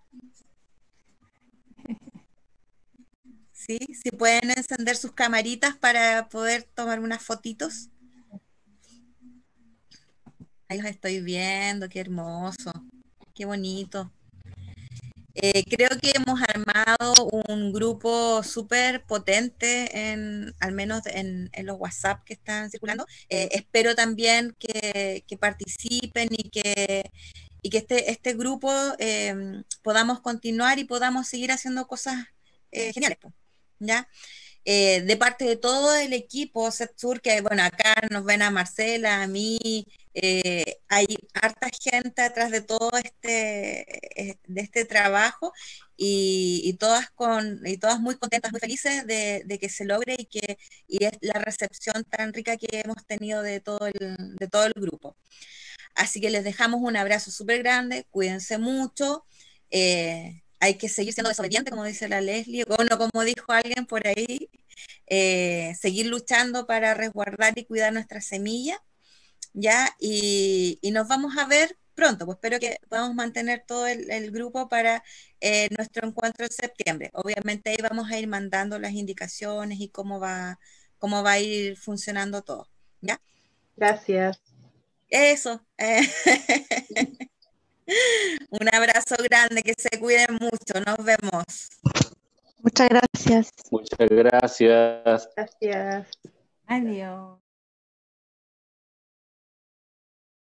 Sí, si pueden encender sus camaritas para poder tomar unas fotitos. Ahí los estoy viendo, qué hermoso, qué bonito. Eh, creo que hemos armado un grupo súper potente, en, al menos en, los WhatsApp que están circulando. Eh, espero también que, participen y que, y que este, este grupo em, podamos continuar y podamos seguir haciendo cosas eh, geniales. ¿ya? de parte de todo el equipo SETSUR, que bueno, acá nos ven a Marcela, a mí, eh, hay harta gente atrás de todo este, eh, de este trabajo y, todas con, y todas muy contentas, muy felices de, que se logre y que y es la recepción tan rica que hemos tenido de todo el, de todo el grupo. Así que les dejamos un abrazo súper grande, cuídense mucho. Eh, hay que seguir siendo desobediente, como dice la Leslie, o no, como dijo alguien por ahí, seguir luchando para resguardar y cuidar nuestras semillas ¿ya? Y, nos vamos a ver pronto, pues espero que podamos mantener todo el, grupo para eh, nuestro encuentro en septiembre. Obviamente ahí vamos a ir mandando las indicaciones y cómo va, cómo va a ir funcionando todo, ¿ya? Gracias. Eso. Eh. Un abrazo grande, que se cuiden mucho, nos vemos. Muchas gracias. Muchas gracias. Gracias. Adiós.